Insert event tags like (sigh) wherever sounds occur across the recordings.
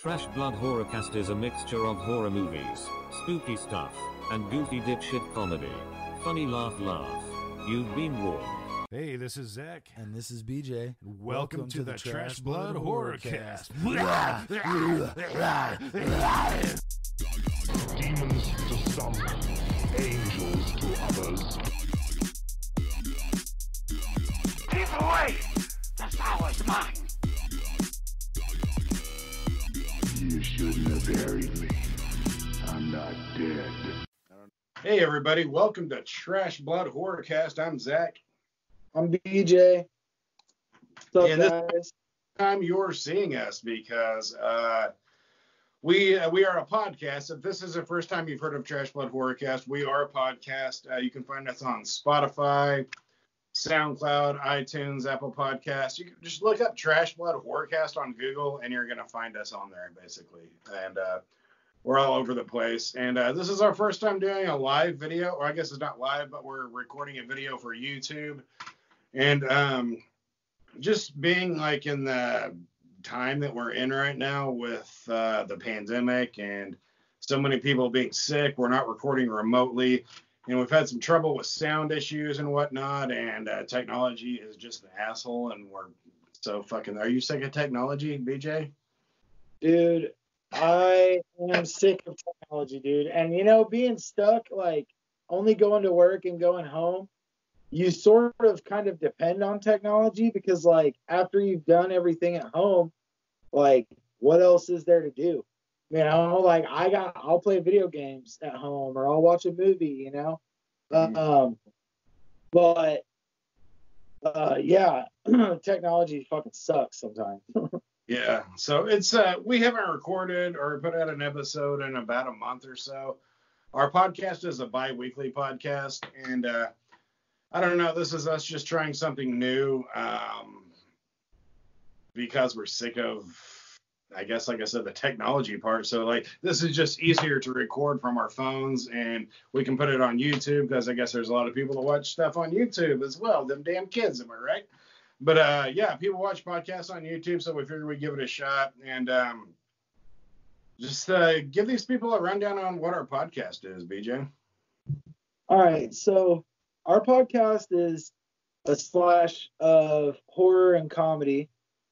Trash Blood Horrorcast is a mixture of horror movies, spooky stuff, and goofy dipshit comedy. Funny laugh laugh. You've been warned. Hey, this is Zach. And this is BJ. Welcome, to, the, Trash Blood Horrorcast. (laughs) demons to some, angels to others. Keep away! The power's mine! You shouldn't have buried me. I'm not dead. Hey everybody, welcome to Trash Blood Horrorcast. I'm Zach. I'm BJ. What's up, And this- Time you're seeing us because uh, we uh, we are a podcast. If this is the first time you've heard of Trash Blood Horrorcast, we are a podcast. Uh, you can find us on Spotify, SoundCloud, iTunes, Apple Podcasts. You can just look up Trash Blood Horrorcast on Google, and you're gonna find us on there basically. And uh, we're all over the place. And uh, this is our first time doing a live video, or I guess it's not live, but we're recording a video for YouTube. And um, just being like in the time that we're in right now with uh, the pandemic and so many people being sick, we're not recording remotely. You know, we've had some trouble with sound issues and whatnot, and uh, technology is just an asshole, and we're so fucking. Are you sick of technology, BJ? Dude, I am sick of technology, dude. And you know, being stuck, like only going to work and going home, you sort of kind of depend on technology because, like, after you've done everything at home, like, what else is there to do? You know, like I got, I'll play video games at home or I'll watch a movie, you know. Mhm. Um, but uh, yeah, (clears throat) technology fucking sucks sometimes. (laughs) Yeah. So it's uh we haven't recorded or put out an episode in about a month or so. Our podcast is a bi-weekly podcast and uh I don't know, this is us just trying something new um because we're sick of I guess like I said the technology part. So like this is just easier to record from our phones and we can put it on YouTube because I guess there's a lot of people that watch stuff on YouTube as well. Them damn kids, am I right? But uh, yeah, people watch podcasts on YouTube, so we figured we'd give it a shot and um, just uh, give these people a rundown on what our podcast is, BJ. All right, so our podcast is a slash of horror and comedy.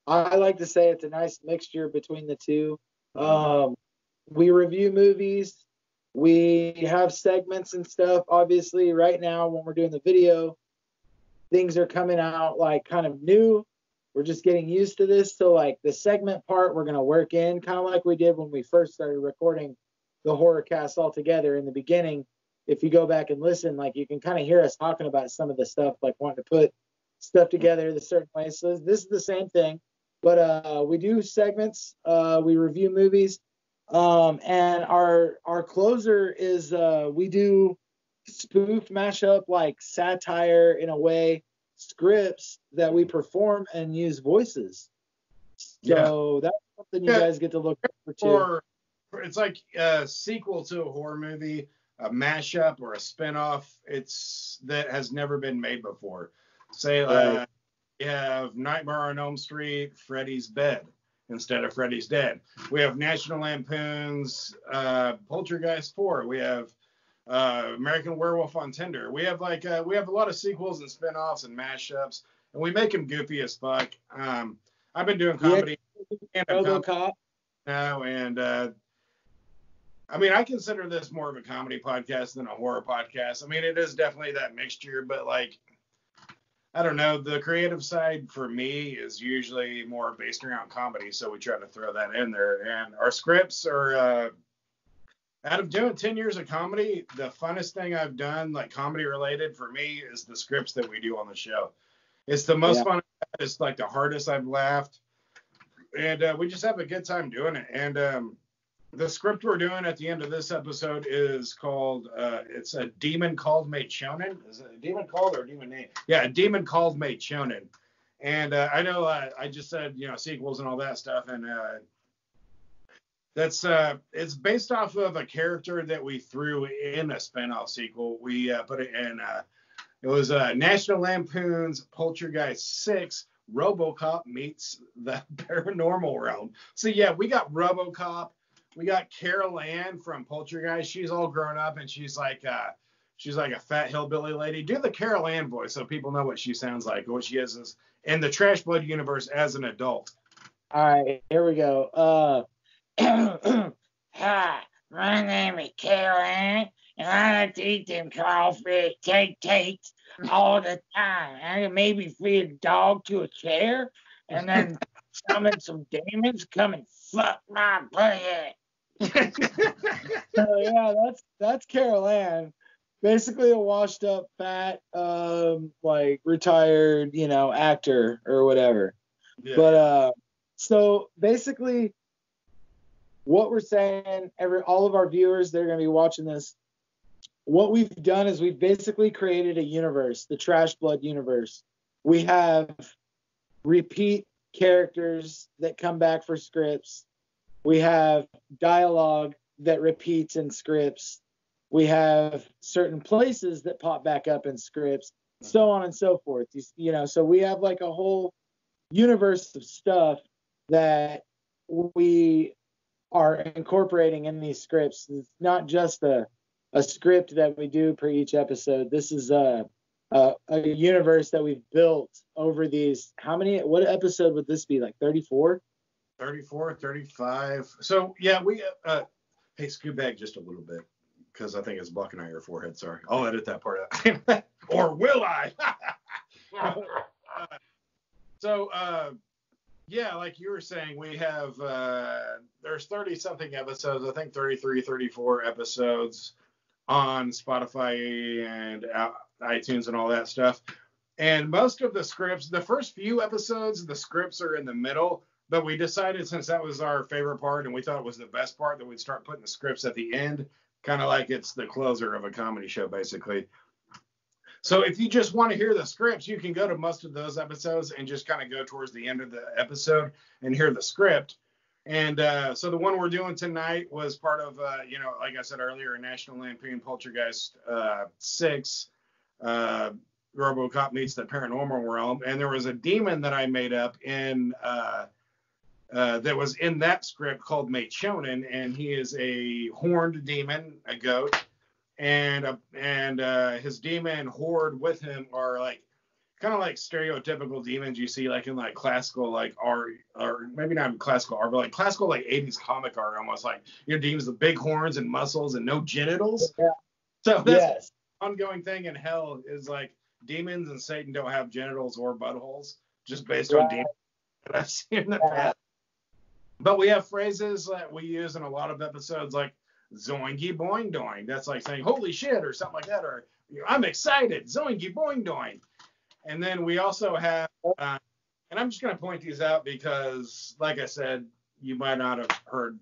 I like to say it's a nice mixture between the two. Um, we review movies. We have segments and stuff. Obviously, right now when we're doing the video, things are coming out like kind of new. We're just getting used to this. So like the segment part, we're gonna work in kind of like we did when we first started recording the horror cast all together in the beginning if you go back and listen, like you can kind of hear us talking about some of the stuff, like wanting to put stuff together the certain way. So this is the same thing, but uh, we do segments, uh, we review movies, um, and our our closer is uh, we do spoof mashup like satire in a way scripts that we perform and use voices. So that's something you Yeah. guys get to look for to. Or it's like a sequel to a horror movie, a mashup or a spinoff. It's that has never been made before. Say uh, You have Nightmare on Elm Street, Freddy's Bed instead of Freddy's Dead. We have National Lampoon's uh, Poltergeist 4. We have uh, American Werewolf on Tinder. We have like uh, we have a lot of sequels and spin-offs and mashups, and we make them goofy as fuck. Um, I've been doing comedy comedy RoboCop. now, and uh, I mean, I consider this more of a comedy podcast than a horror podcast. I mean, it is definitely that mixture, but like, I don't know, the creative side for me is usually more based around comedy, so we try to throw that in there. And our scripts are, uh, out of doing 10 years of comedy, the funnest thing I've done, like comedy related for me, is the scripts that we do on the show. It's the most Yeah. fun. It's like the hardest I've laughed and uh, we just have a good time doing it. And um, the script we're doing at the end of this episode is called uh, it's a demon called Maychonin. Is it a demon called or a demon name? Yeah, a demon called Maychonin. And uh, I know uh, I just said you know sequels and all that stuff, and uh, that's uh, it's based off of a character that we threw in a spinoff sequel. We uh, put it in uh, It was uh, National Lampoon's Poltergeist 6 RoboCop meets the (laughs) paranormal realm. So yeah, we got RoboCop, we got Carol Ann from Poltergeist. She's all grown up and she's like uh she's like a fat hillbilly lady. Do the Carol Ann voice so people know what she sounds like, what she is, is in the Trash Blood universe as an adult. All right, here we go. Uh, (clears throat) Hi, my name is Karen, and I eat them crawfish cake cakes all the time. I can maybe feed a dog to a chair, and then summon some demons come and fuck my butt. so yeah, that's that's Carol Ann. Basically a washed up fat um like retired, you know, actor or whatever. Yeah. But uh so basically what we're saying, every all of our viewers they're gonna be watching this, what we've done is we've basically created a universe, the Trash Blood universe. We have repeat characters that come back for scripts. We have dialogue that repeats in scripts. We have certain places that pop back up in scripts, so on and so forth. You, you know, so we have like a whole universe of stuff that we are incorporating in these scripts. It's not just a a script that we do per each episode. This is a a, a universe that we've built over these. How many? What episode would this be? Like 34? 34, 35. So yeah, we uh hey scoot back just a little bit because I think it's blocking out your forehead. Sorry. I'll edit that part out. (laughs) or will I? (laughs) so uh yeah, like you were saying, we have uh there's 30 something episodes, I think 33, 34 episodes on Spotify and uh, iTunes and all that stuff. And most of the scripts, the first few episodes, the scripts are in the middle. But we decided since that was our favorite part and we thought it was the best part that we'd start putting the scripts at the end, kind of like it's the closer of a comedy show, basically. So if you just want to hear the scripts, you can go to most of those episodes and just kind of go towards the end of the episode and hear the script. And uh, so the one we're doing tonight was part of, uh, you know, like I said earlier, National Lampoon Poltergeist uh, 6, uh, RoboCop meets the paranormal realm. And there was a demon that I made up in uh, uh, that was in that script called Maychonin, and he is a horned demon, a goat, and a, and uh, his demon horde with him are like kind of like stereotypical demons you see like in like classical like art or maybe not classical art but like classical like 80s comic art almost like your demons with big horns and muscles and no genitals Yeah. so that's Yes. Ongoing thing in hell is like demons and satan don't have genitals or buttholes just based Right. on demons that i've seen in the Yeah. past but we have phrases that we use in a lot of episodes like zoingy boing doing that's like saying holy shit or something like that or i'm excited zoingy boing doing and then we also have, uh, and I'm just going to point these out because, like I said, you might not have heard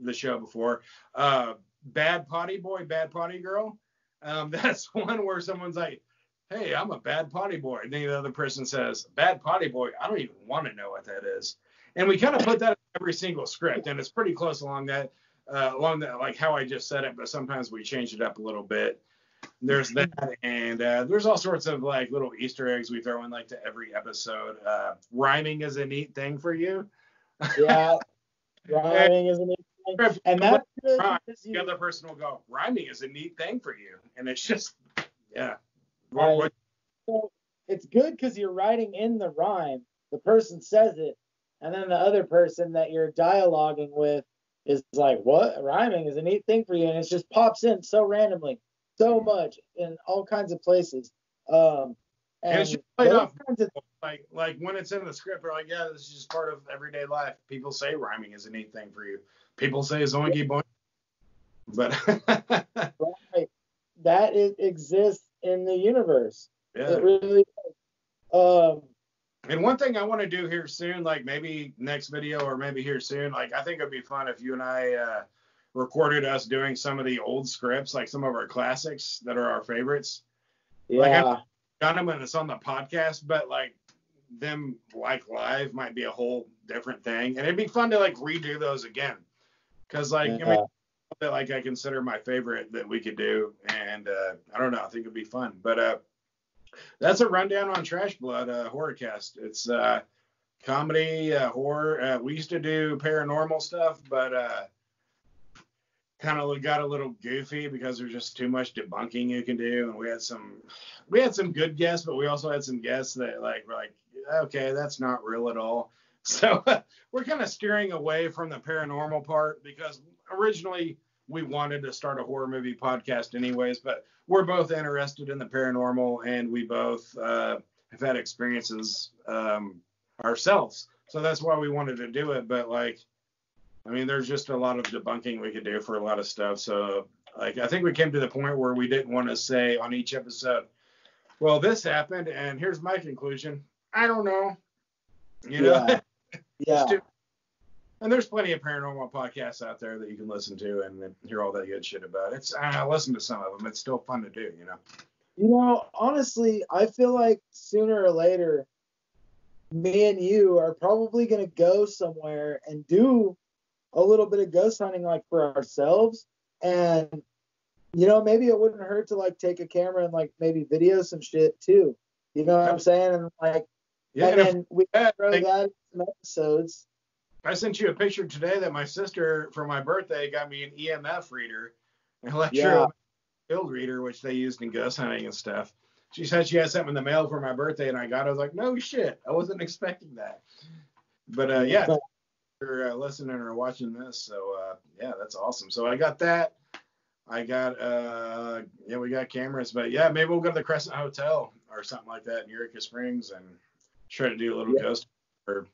the show before. Uh, bad potty boy, bad potty girl. Um, (laughs) that's one where someone's like, "Hey, I'm a bad potty boy," and then the other person says, "Bad potty boy." I don't even want to know what that is. And we kind of put that in every single script, and it's pretty close along that, uh, along that, like how I just said it. But sometimes we change it up a little bit there's that and uh, there's all sorts of like little easter eggs we throw in like to every episode uh, rhyming is a neat thing for you Yeah. (laughs) Rhyming is a neat thing. And that's good Rhyme. the other person will go rhyming is a neat thing for you and it's just yeah Right. What- so it's good because you're writing in the rhyme. The person says it, and then the other person that you're dialoguing with is like, "What? Rhyming is a neat thing for you," and it just pops in so randomly, so much in all kinds of places. Um, And and it's just played those off. of like like when it's in the script we're like yeah this is just part of everyday life people say rhyming is a neat thing for you people say zoingy boing but (laughs) right, that it exists in the universe. yeah It really does. Um, And one thing I want to do here soon, like maybe next video or maybe here soon, like I think it'd be fun if you and I uh, recorded us doing some of the old scripts, like some of our classics that are our favorites. Like, yeah. Done them and it's on the podcast, but like them like live might be a whole different thing, and it'd be fun to like redo those again, because like I Yeah. mean, that like I consider my favorite that we could do, and uh, I don't know, I think it'd be fun, but uh, That's a rundown on Trash Blood uh, Horrorcast. It's uh, comedy, uh, horror. Uh, we used to do paranormal stuff, but uh, kind of got a little goofy because there's just too much debunking you can do. And we had some, we had some good guests, but we also had some guests that like were like, okay, that's not real at all. (laughs) So (laughs) we're kind of steering away from the paranormal part because originally we wanted to start a horror movie podcast anyways, but we're both interested in the paranormal and we both uh, have had experiences um, ourselves. So that's why we wanted to do it. But like, I mean, there's just a lot of debunking we could do for a lot of stuff. So like, I think we came to the point where we didn't want to say on each episode, well, this happened and here's my conclusion. I don't know. You know? Yeah. (laughs) Yeah. It's too- and there's plenty of paranormal podcasts out there that you can listen to and hear all that good shit about. It's I listen to some of them. It's still fun to do, you know. You know, honestly, I feel like sooner or later, me and you are probably going to go somewhere and do a little bit of ghost hunting, like for ourselves. And, you know, maybe it wouldn't hurt to like take a camera and like maybe video some shit too. You know what I'm saying? And like, Yeah, and and if- then we yeah, throw that in some episodes. I sent you a picture today that my sister for my birthday got me an EMF reader, an electro field reader, which they used in ghost hunting and stuff. She said she had something in the mail for my birthday, and I got it. I was like, no shit, I wasn't expecting that. But uh, yeah, you're uh, listening or watching this, so uh, yeah, that's awesome. So I got that. I got uh yeah, we got cameras, but yeah, maybe we'll go to the Crescent Hotel or something like that in Eureka Springs and try to do a little Yeah. ghost or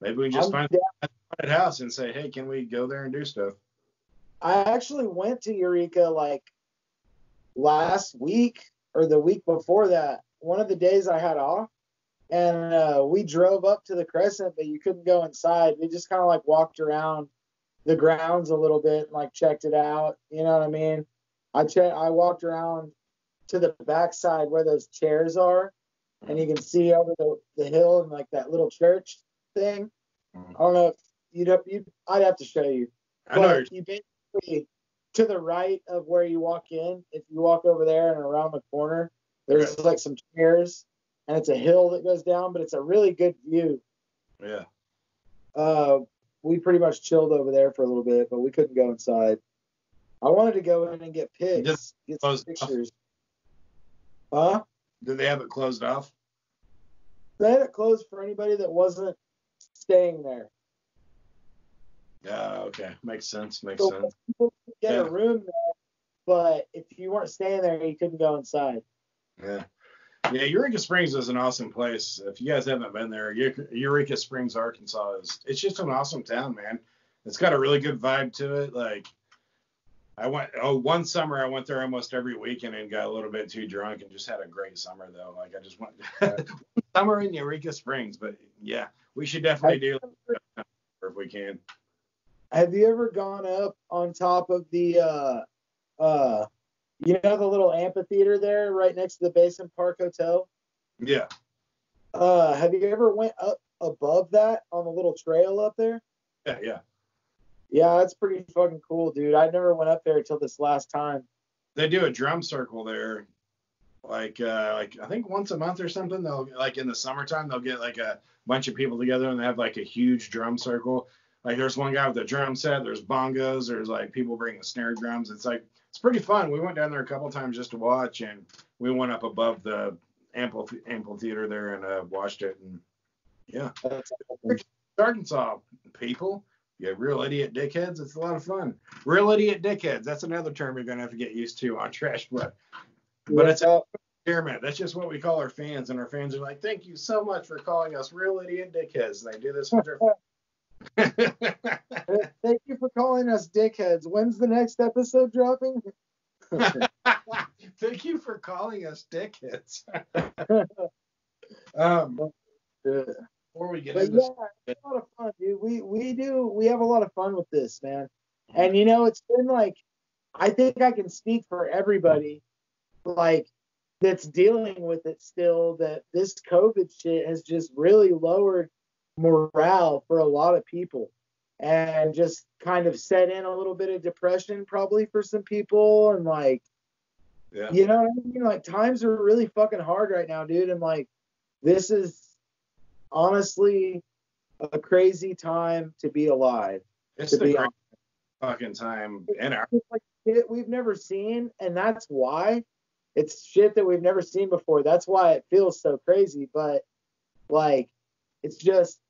maybe we can just I'm find a haunted house and say, hey, can we go there and do stuff? I actually went to Eureka like last week or the week before that. One of the days I had off, and uh, we drove up to the Crescent, but you couldn't go inside. We just kind of like walked around the grounds a little bit and like checked it out. You know what I mean? I che- I walked around to the backside where those chairs are, and you can see over the, the hill and like that little church thing. Mhm. I don't know if you'd have, you I'd have to show you I know you basically to the right of where you walk in, if you walk over there and around the corner, there's Okay. like some chairs and it's a hill that goes down, but it's a really good view. yeah. Uh, we pretty much chilled over there for a little bit, but we couldn't go inside. I wanted to go in and get pics, Just get some closed off. pictures. Huh? Did they have it closed off? They had it closed for anybody that wasn't staying there. Yeah, okay. Makes sense. Makes So sense. people could get Yeah. a room there, but if you weren't staying there, you couldn't go inside. Yeah. Yeah, Eureka Springs is an awesome place. If you guys haven't been there, Eureka Springs, Arkansas is it's just an awesome town, man. It's got a really good vibe to it. Like I went oh one summer I went there almost every weekend and got a little bit too drunk and just had a great summer though. Like I just went (laughs) summer in Eureka Springs, but yeah, we should definitely do if we can. Have you ever gone up on top of the uh uh you know the little amphitheater there right next to the Basin Park Hotel? Yeah. Uh have you ever went up above that on the little trail up there? Yeah, yeah. Yeah, that's pretty fucking cool, dude. I never went up there until this last time. they do a drum circle there like uh like i think once a month or something they'll like in the summertime they'll get like a bunch of people together and they have like a huge drum circle. Like there's one guy with a drum set there's bongos there's like people bringing snare drums. It's like it's pretty fun. We went down there a couple times just to watch and we went up above the ample amphitheater there and uh watched it and yeah. Arkansas people yeah real idiot dickheads it's a lot of fun. Real idiot dickheads that's another term you're gonna have to get used to on (laughs) trash blood but it's Yeah, experiment. That's just what we call our fans, and our fans are like, "Thank you so much for calling us real idiot dickheads." And they do this with their. (laughs) (laughs) thank you for calling us dickheads. When's the next episode dropping? (laughs) Thank you for calling us dickheads. um, Yeah. before we get But into yeah, it's a lot of fun, dude. We we do we have a lot of fun with this, man. And you know, it's been like I think I can speak for everybody, like that's dealing with it still. That this COVID shit has just really lowered morale for a lot of people, and just kind of set in a little bit of depression probably for some people, and like Yeah. You know what I mean? Like times are really fucking hard right now, dude. And like this is honestly a crazy time to be alive. It's To the be fucking time in our It's like shit we've never seen, and that's why it's shit that we've never seen before. That's why it feels so crazy. But like, it's just,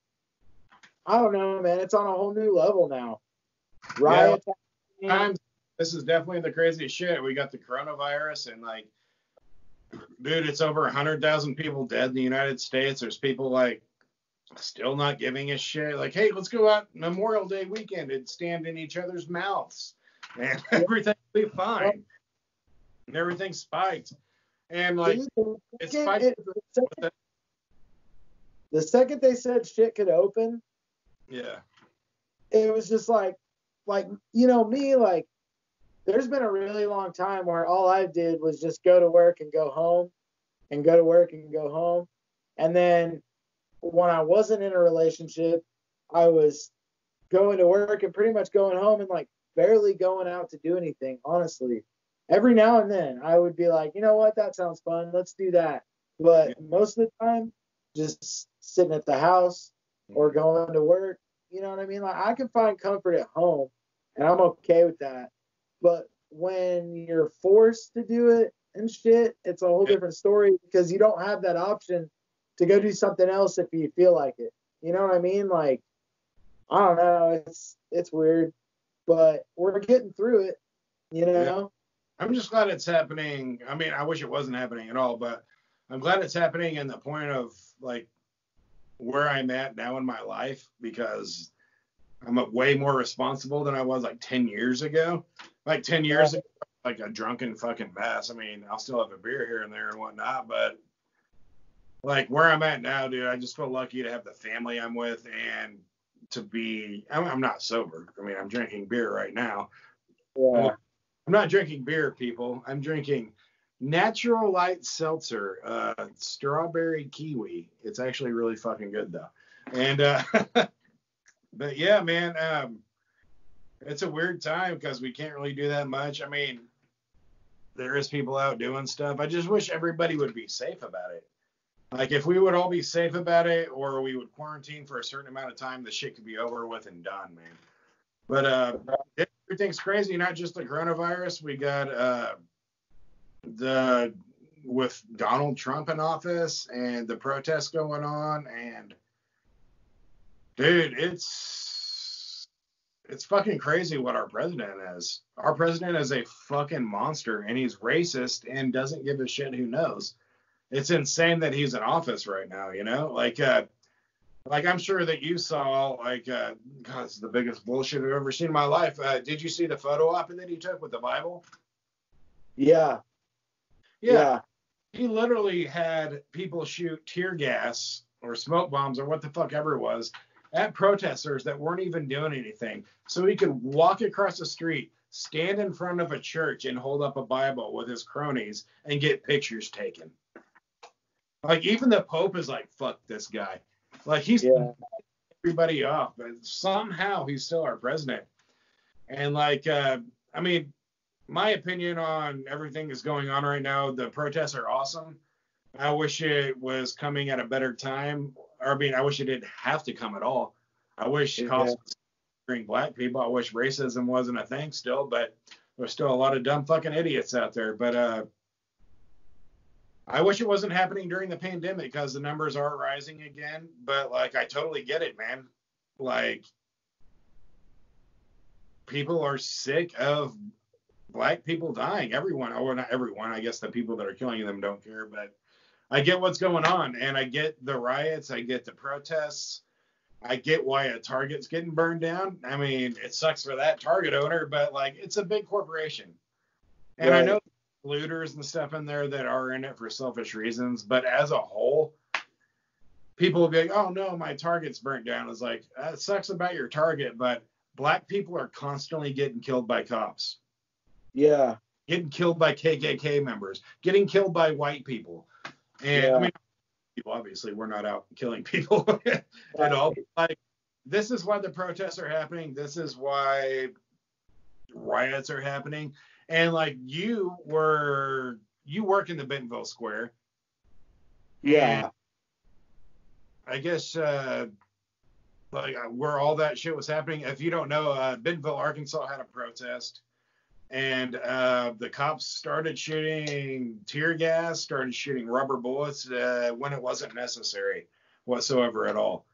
I don't know, man. It's on a whole new level now. Riots. happening. times. This is definitely the craziest shit. We got the coronavirus and like, dude, it's over hundred thousand people dead in the United States. There's people like still not giving a shit. Like, hey, let's go out Memorial Day weekend and stand in each other's mouths, and (laughs) everything will be fine. And everything spiked, and like the it's second spiked. it- the second- the second they said shit could open, yeah, it was just like like you know me like there's been a really long time where all I did was just go to work and go home and go to work and go home. And then when I wasn't in a relationship I was going to work and pretty much going home and like barely going out to do anything honestly every now and then I would be like you know what that sounds fun let's do that but most of the time just sitting at the house or mm-hmm. going to work you know what I mean? Like I can find comfort at home and I'm okay with that. But when you're forced to do it and shit, it's a whole Yeah. different story because you don't have that option to go do something else if you feel like it. You know what I mean? Like I don't know, it's it's weird, but we're getting through it, you know? I'm just glad it's happening. I mean, I wish it wasn't happening at all, but I'm glad it's happening in the point of like where I'm at now in my life because I'm a way more responsible than I was like 10 years ago. Like 10 years ago, like a drunken fucking mess. I mean, I'll still have a beer here and there and whatnot, but like where I'm at now, dude, I just feel lucky to have the family I'm with and to be. I'm, I'm not sober. I mean, I'm drinking beer right now. Yeah. I'm not drinking beer, people. I'm drinking natural light seltzer, uh, strawberry kiwi. It's actually really fucking good though. And uh, (laughs) but yeah, man, um, it's a weird time because we can't really do that much. I mean, there is people out doing stuff. I just wish everybody would be safe about it. Like if we would all be safe about it, or we would quarantine for a certain amount of time, the shit could be over with and done, man. But uh, everything's crazy. Not just the coronavirus. We got uh, the with Donald Trump in office and the protests going on, and dude, it's it's fucking crazy what our president is. Our president is a fucking monster, and he's racist and doesn't give a shit who knows. It's insane that he's in office right now. You know, like uh, like I'm sure that you saw, like, uh, God, it's the biggest bullshit I've ever seen in my life. Uh, did you see the photo op that he took with the Bible? Yeah. Yeah. He literally had people shoot tear gas or smoke bombs or what the fuck ever it was at protesters that weren't even doing anything. So he could walk across the street, stand in front of a church, and hold up a Bible with his cronies and get pictures taken. Like, even the Pope is like, fuck this guy. Like, he's Yeah. everybody off, but somehow he's still our president. And like, uh, I mean, my opinion on everything that's going on right now, the protests are awesome. I wish it was coming at a better time. Or I mean, I wish it didn't have to come at all. I wish Yeah. black people. I wish racism wasn't a thing still, but there's still a lot of dumb fucking idiots out there. But uh, I wish it wasn't happening during the pandemic because the numbers are rising again. But like, I totally get it, man. Like, people are sick of black people dying. Everyone, oh, or not everyone. I guess the people that are killing them don't care. But I get what's going on, and I get the riots. I get the protests. I get why a Target's getting burned down. I mean, it sucks for that Target owner, but like, it's a big corporation, and I know looters and stuff in there that are in it for selfish reasons, but as a whole, people will be like, "Oh no, my Target's burnt down." It's like that sucks about your Target, but black people are constantly getting killed by cops, Yeah. getting killed by KKK members, getting killed by white people, and Yeah. I mean, people obviously we're not out killing people (laughs) at all. Like this is why the protests are happening. This is why riots are happening. And like you were, you work in the Bentonville Square. Yeah. I guess uh, like uh, where all that shit was happening. If you don't know, uh, Bentonville, Arkansas had a protest, and uh, the cops started shooting tear gas, started shooting rubber bullets uh, when it wasn't necessary whatsoever at all.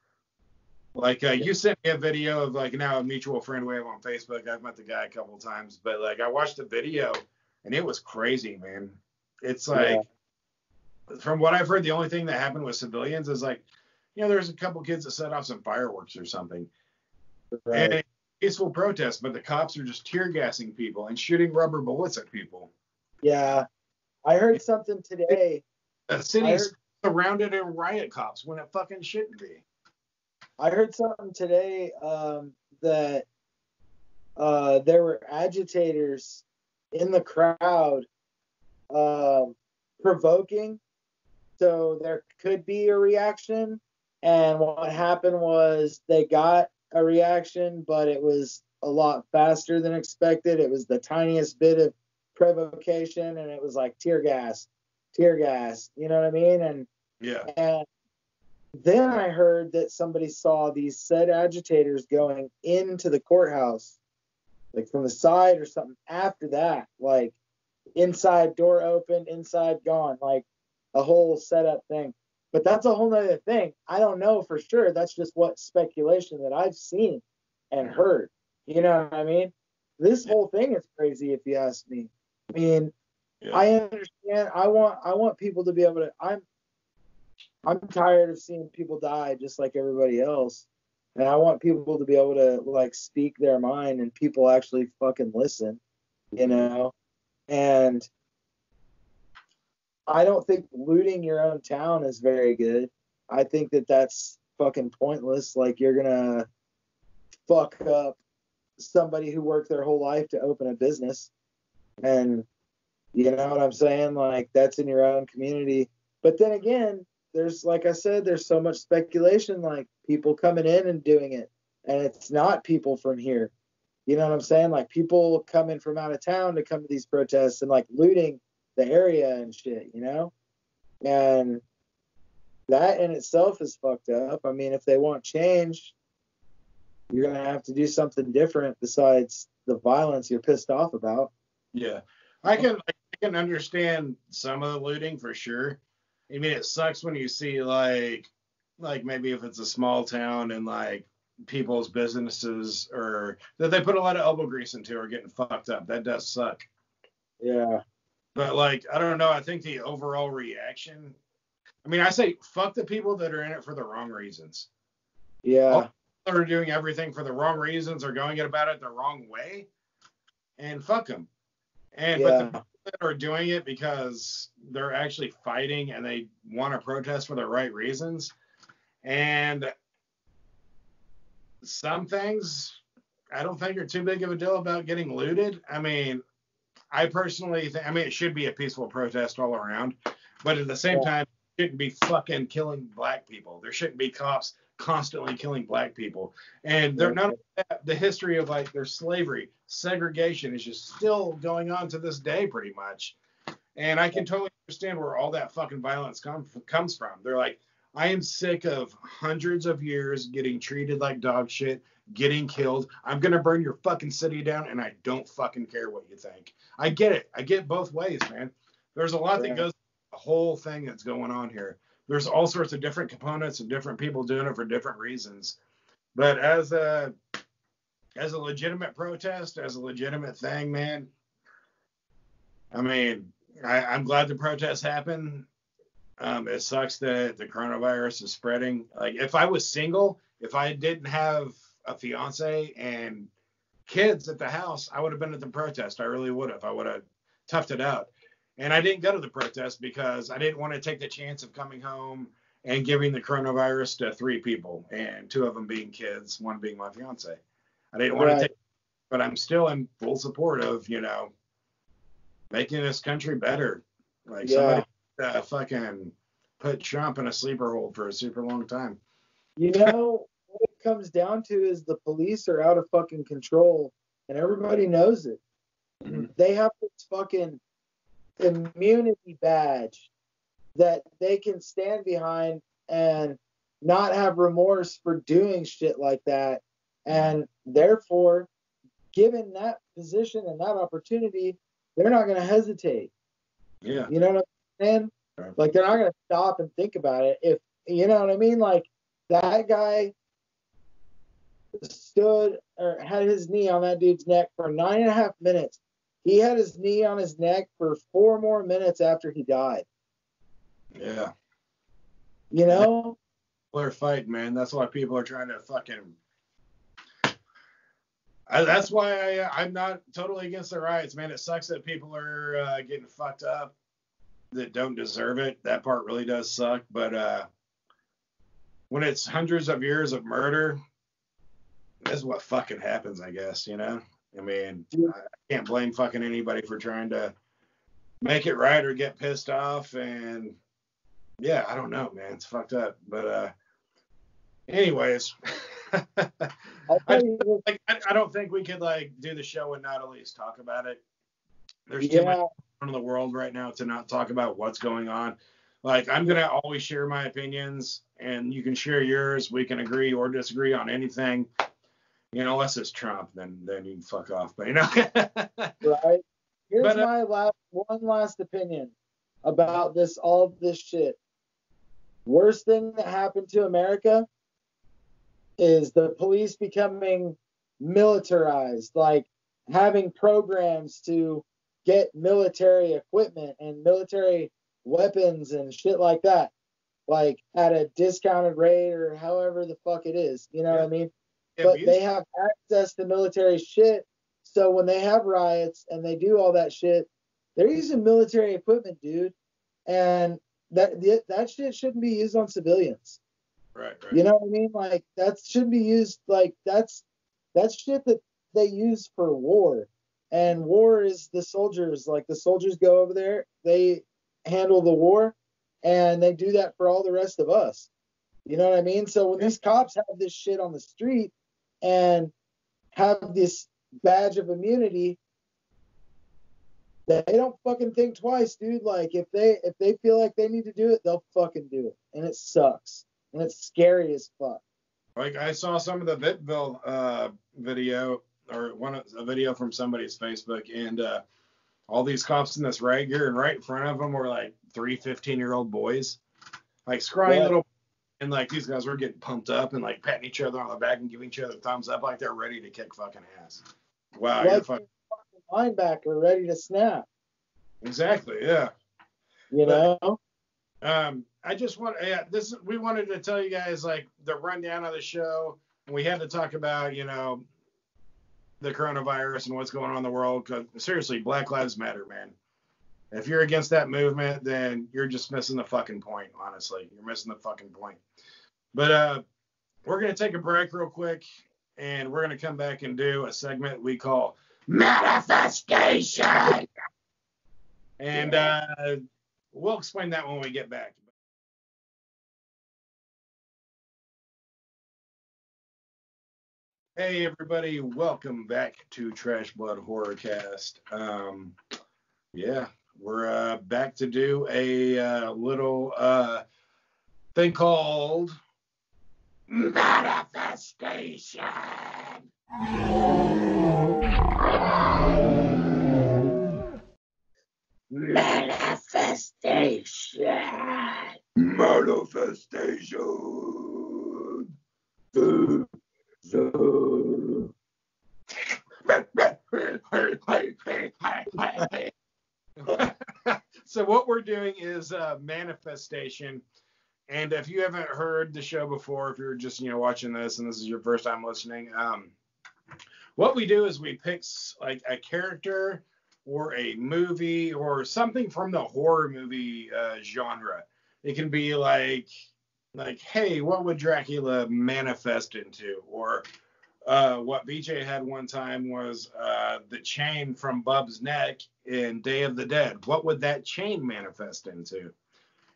Like uh, you sent me a video of like now a mutual friend we have on Facebook. I've met the guy a couple times, but like I watched the video and it was crazy, man. It's like from what I've heard, the only thing that happened with civilians is like, you know, there's a couple kids that set off some fireworks or something, Right. and peaceful protest, but the cops are just tear gassing people and shooting rubber bullets at people. Yeah. I heard something today. The city's surrounded in riot cops when it fucking shouldn't be. I heard something today um, that uh, there were agitators in the crowd um, provoking, so there could be a reaction. And what happened was they got a reaction, but it was a lot faster than expected. It was the tiniest bit of provocation, and it was like tear gas, tear gas. You know what I mean? And Yeah. and then I heard that somebody saw these said agitators going into the courthouse, like from the side or something after that, like inside door open, inside gone, like a whole setup thing. But that's a whole nother thing. I don't know for sure. That's just what speculation that I've seen and heard. You know what I mean? This whole thing is crazy if you ask me. I mean, Yeah. I understand. I want I want people to be able to I'm I'm tired of seeing people die just like everybody else. And I want people to be able to like speak their mind and people actually fucking listen, you know? And I don't think looting your own town is very good. I think that that's fucking pointless. Like you're gonna fuck up somebody who worked their whole life to open a business. And you know what I'm saying? Like that's in your own community. But then again, there's like I said, there's so much speculation, like people coming in and doing it. And it's not people from here. You know what I'm saying? Like people coming from out of town to come to these protests and like looting the area and shit, you know? And that in itself is fucked up. I mean, if they want change, you're gonna have to do something different besides the violence you're pissed off about. Yeah, I can I can understand some of the looting for sure. I mean, it sucks when you see like like maybe if it's a small town and like people's businesses or that they put a lot of elbow grease into are getting fucked up. That does suck. Yeah. But like I don't know. I think the overall reaction. I mean, I say fuck the people that are in it for the wrong reasons. Yeah. That are doing everything for the wrong reasons or going about it the wrong way, and fuck them. And but the Yeah. That are doing it because they're actually fighting and they want to protest for the right reasons. And some things I don't think are too big of a deal about getting looted. I mean, I personally think, I mean, it should be a peaceful protest all around, but at the same Yeah. time, shouldn't be fucking killing black people. There shouldn't be cops constantly killing black people. And they're not the history of like their slavery, segregation is just still going on to this day, pretty much. And I can totally understand where all that fucking violence come, comes from. They're like, I am sick of hundreds of years getting treated like dog shit, getting killed. I'm gonna burn your fucking city down, and I don't fucking care what you think. I get it. I get both ways, man. There's a lot Yeah. that goes the whole thing that's going on here. There's all sorts of different components and different people doing it for different reasons. But as a as a legitimate protest, as a legitimate thing, man. I mean, I, I'm glad the protests happen. Um, it sucks that the coronavirus is spreading. Like, if I was single, if I didn't have a fiance and kids at the house, I would have been at the protest. I really would have. I would have toughed it out. And I didn't go to the protest because I didn't want to take the chance of coming home and giving the coronavirus to three people, and two of them being kids, one being my fiance. I didn't want Right. to take, but I'm still in full support of, you know, making this country better. Like Yeah. somebody uh, fucking put Trump in a sleeper hold for a super long time. You know, what it comes down to is the police are out of fucking control and everybody knows it. Mhm. They have this fucking immunity badge that they can stand behind and not have remorse for doing shit like that. And therefore, given that position and that opportunity, they're not going to hesitate. Yeah. You know what I'm saying? Right. Like they're not gonna stop and think about it. If you know what I mean, like that guy stood or had his knee on that dude's neck for nine and a half minutes. He had his knee on his neck for four more minutes after he died. Yeah. You know? People are fighting, man. That's why people are trying to fucking. I, that's why I, I'm not totally against the riots, man. It sucks that people are uh, getting fucked up that don't deserve it. That part really does suck. But uh, when it's hundreds of years of murder, that's what fucking happens, I guess. You know. I mean, I can't blame fucking anybody for trying to make it right or get pissed off and yeah, I don't know, man. It's fucked up. But uh anyways. (laughs) I, tell you this, like, I, I don't think we could like do the show and not at least talk about it. There's too much in the world right now to not talk about what's going on. Like I'm gonna always share my opinions, and you can share yours. We can agree or disagree on anything. You know, unless it's Trump, then then you can fuck off. But you know, (laughs) right. Here's But, uh, my last one last opinion about this all of this shit. Worst thing that happened to America is the police becoming militarized, like having programs to get military equipment and military weapons and shit like that, like at a discounted rate or however the fuck it is. You know what I mean? Yeah, but they have access to military shit. So when they have riots and they do all that shit, they're using military equipment, dude. And that that shit shouldn't be used on civilians. right, right. You know what I mean? Like that should be used like that's that's shit that they use for war. And war is the soldiers, like the soldiers go over there, they handle the war, and they do that for all the rest of us. You know what I mean? So when these cops have this shit on the street and have this badge of immunity, they don't fucking think twice, dude. Like if they if they feel like they need to do it, they'll fucking do it. And it sucks. And it's scary as fuck. Like I saw some of the Vitville uh, video or one of- a video from somebody's Facebook, and uh, all these cops in this riot gear, and right in front of them were like three 15 year old boys, like scrawny Yeah. little, and like these guys were getting pumped up and like patting each other on the back and giving each other thumbs up, like they're ready to kick fucking ass. Wow, you're like fucking linebacker ready to snap. exactly, yeah. You But- know? Um, I just want, yeah, this we wanted to tell you guys like the rundown of the show. We had to talk about, you know, the coronavirus and what's going on in the world. Cause seriously, Black Lives Matter, man. If you're against that movement, then you're just missing the fucking point. Honestly, you're missing the fucking point. But uh, we're gonna take a break real quick, and we're gonna come back and do a segment we call Manifestation. And uh, we'll explain that when we get back. Hey everybody, welcome back to Trash Blood Horrorcast. Um, yeah, we're uh, back to do a uh, little uh, thing called Manifestation. Manifestation. manifestation. (laughs) (laughs) so what we're doing is uh, manifestation. And if you haven't heard the show before if you're just you know watching this and this is your first time listening um, what we do is we pick like a character or a movie or something from the horror movie uh, genre. It can be like like hey what would dracula manifest into? Or uh, what BJ had one time was uh, the chain from Bub's neck in Day of the Dead. What would that chain manifest into?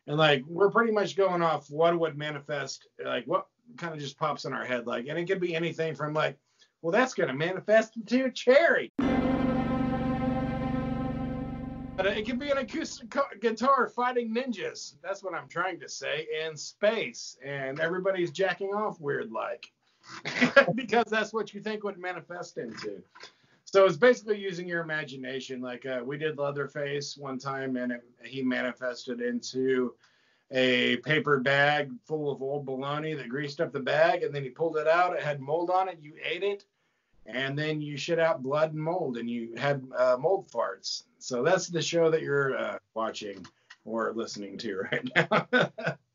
And like we're pretty much going off what would manifest, like what kind of just pops in our head, like, and it could be anything from like, well, that's gonna manifest into a cherry. But it can be an acoustic guitar fighting ninjas. That's what I'm trying to say. In space, and everybody's jacking off weird like, (laughs) because that's what you think would manifest into. So it's basically using your imagination. Like uh, we did Leatherface one time, and it, he manifested into a paper bag full of old bologna that greased up the bag, and then he pulled it out. It had mold on it. You ate it, and then you shit out blood and mold, and you had uh, mold farts. So that's the show that you're uh, watching or listening to right now. (laughs)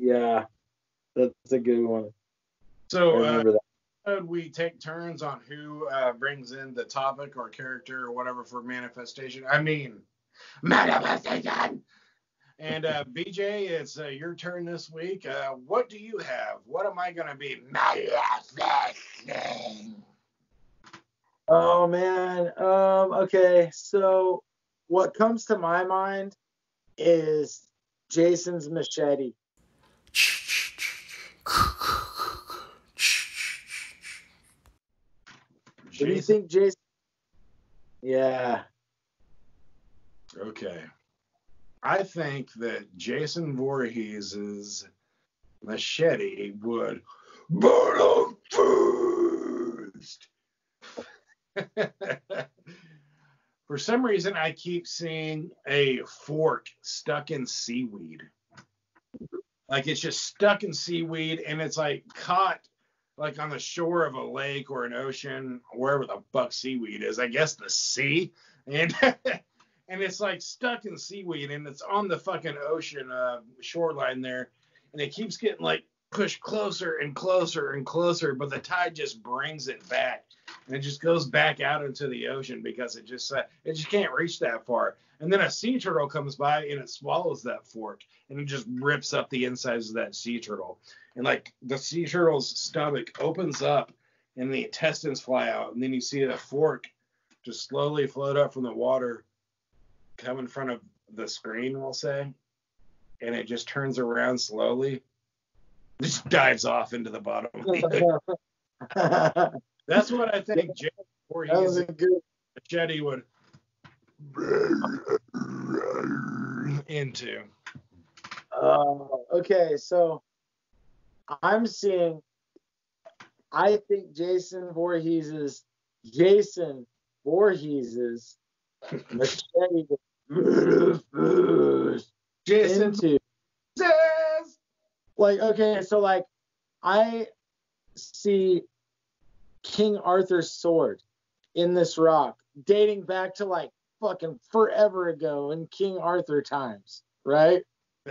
Yeah, that's a good one. I so uh, remember we take turns on who uh, brings in the topic or character or whatever for manifestation. I mean, manifestation. And uh, (laughs) BJ, it's uh, your turn this week. Uh, what do you have? What am I gonna be manifesting? Oh man. Um. Okay. So, what comes to my mind is Jason's machete. (laughs) What do you think, Jason? Yeah. Okay. I think that Jason Voorhees's machete would burn him first. (laughs) For some reason, I keep seeing a fork stuck in seaweed. Like it's just stuck in seaweed and it's like caught like on the shore of a lake or an ocean, wherever the fuck seaweed is. I guess the sea. (laughs) And and it's like stuck in seaweed and it's on the fucking ocean uh, shoreline there and it keeps getting like pushed closer and closer and closer but the tide just brings it back. And it just goes back out into the ocean because it just uh, it just can't reach that far. And then a sea turtle comes by and it swallows that fork and it just rips up the insides of that sea turtle. And like the sea turtle's stomach opens up and the intestines fly out. And then you see the fork just slowly float up from the water come in front of the screen, we'll say, and it just turns around slowly, just dives off into the bottom. that (laughs) That's what I think Jay before he gets a good. machete would into. Uh, okay, so I'm seeing. I think Jason Voorhees's Jason Voorhees's (laughs) machete Jason into like okay, so like I see King Arthur's sword in this rock dating back to like fucking forever ago in King Arthur times, right?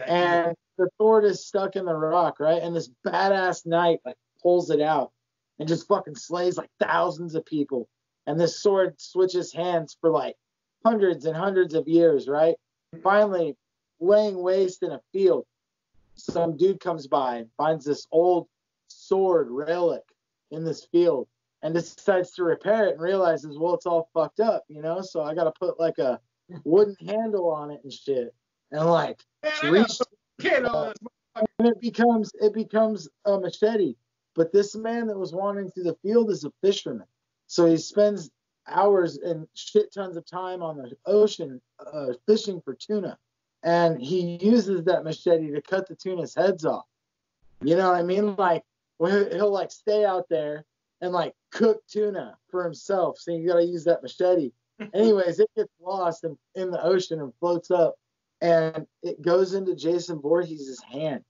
and the sword is stuck in the rock, right? And this badass knight like pulls it out and just fucking slays like thousands of people. And this sword switches hands for like hundreds and hundreds of years, right? Mm-hmm. Finally, laying waste in a field, some dude comes by and finds this old sword relic in this field and decides to repair it and realizes, well, it's all fucked up, you know? So I got to put like a wooden handle on it and shit. And like, reach Kid on this and it becomes it becomes a machete. But this man that was wandering through the field is a fisherman, so he spends hours and shit tons of time on the ocean uh, fishing for tuna, and he uses that machete to cut the tuna's heads off. You know what I mean? Like well, he'll, like stay out there and like cook tuna for himself. So you got to use that machete. (laughs) Anyways, it gets lost in, in the ocean and floats up and it goes into Jason Voorhees' hand,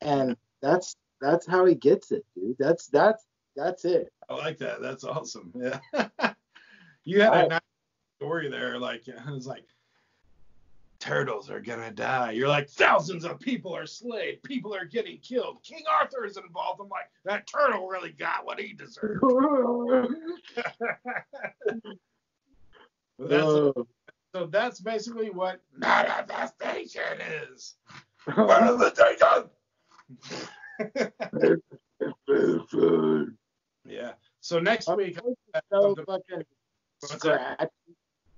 and that's that's how he gets it, dude. That's that's that's it. I like that. That's awesome. Yeah. (laughs) you had a nice story there. Like (laughs) it was like turtles are gonna die. You're like thousands of people are slayed. People are getting killed. King Arthur is involved. I'm like that turtle really got what he deserved. (laughs) (laughs) that's, Oh. so that's basically what manifestation is. manifestation. (laughs) Yeah. So next week, so fucking scratchy.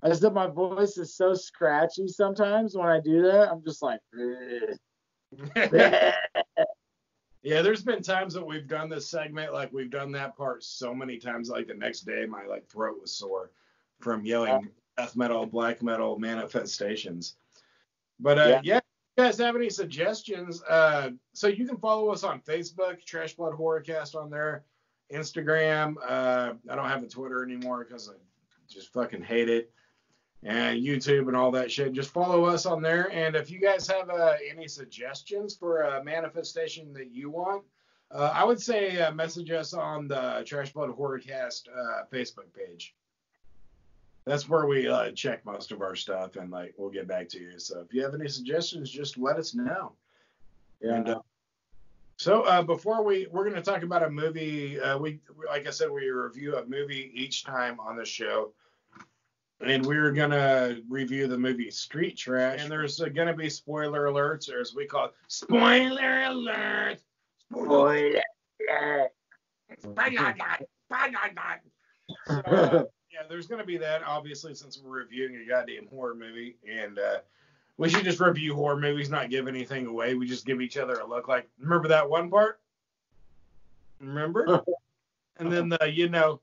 I said my voice is so scratchy sometimes when I do that. I'm just like, (laughs) yeah, there's been times that we've done this segment, like we've done that part so many times, like the next day my like throat was sore from yelling death metal, black metal manifestations. But uh, Yeah. yeah. if you guys have any suggestions? Uh, so you can follow us on Facebook, Trash Blood Horrorcast on there, Instagram. Uh, I don't have a Twitter anymore because I just fucking hate it. And YouTube and all that shit. Just follow us on there. And if you guys have uh, any suggestions for a manifestation that you want, uh, I would say uh, message us on the Trash Blood Horrorcast uh, Facebook page. That's where we uh, check most of our stuff, and like we'll get back to you. So if you have any suggestions, just let us know. Yeah. And uh, so uh, before we we're going to talk about a movie, uh, we like I said we review a movie each time on the show, and we're going to review the movie Street Trash. And there's uh, going to be spoiler alerts, or as we call it, spoiler alert. Spoiler alert. So, uh, yeah, there's going to be that, obviously, since we're reviewing a goddamn horror movie. And uh, we should just review horror movies, not give anything away. We just give each other a look like, remember that one part? Remember? (laughs) and then the, you know,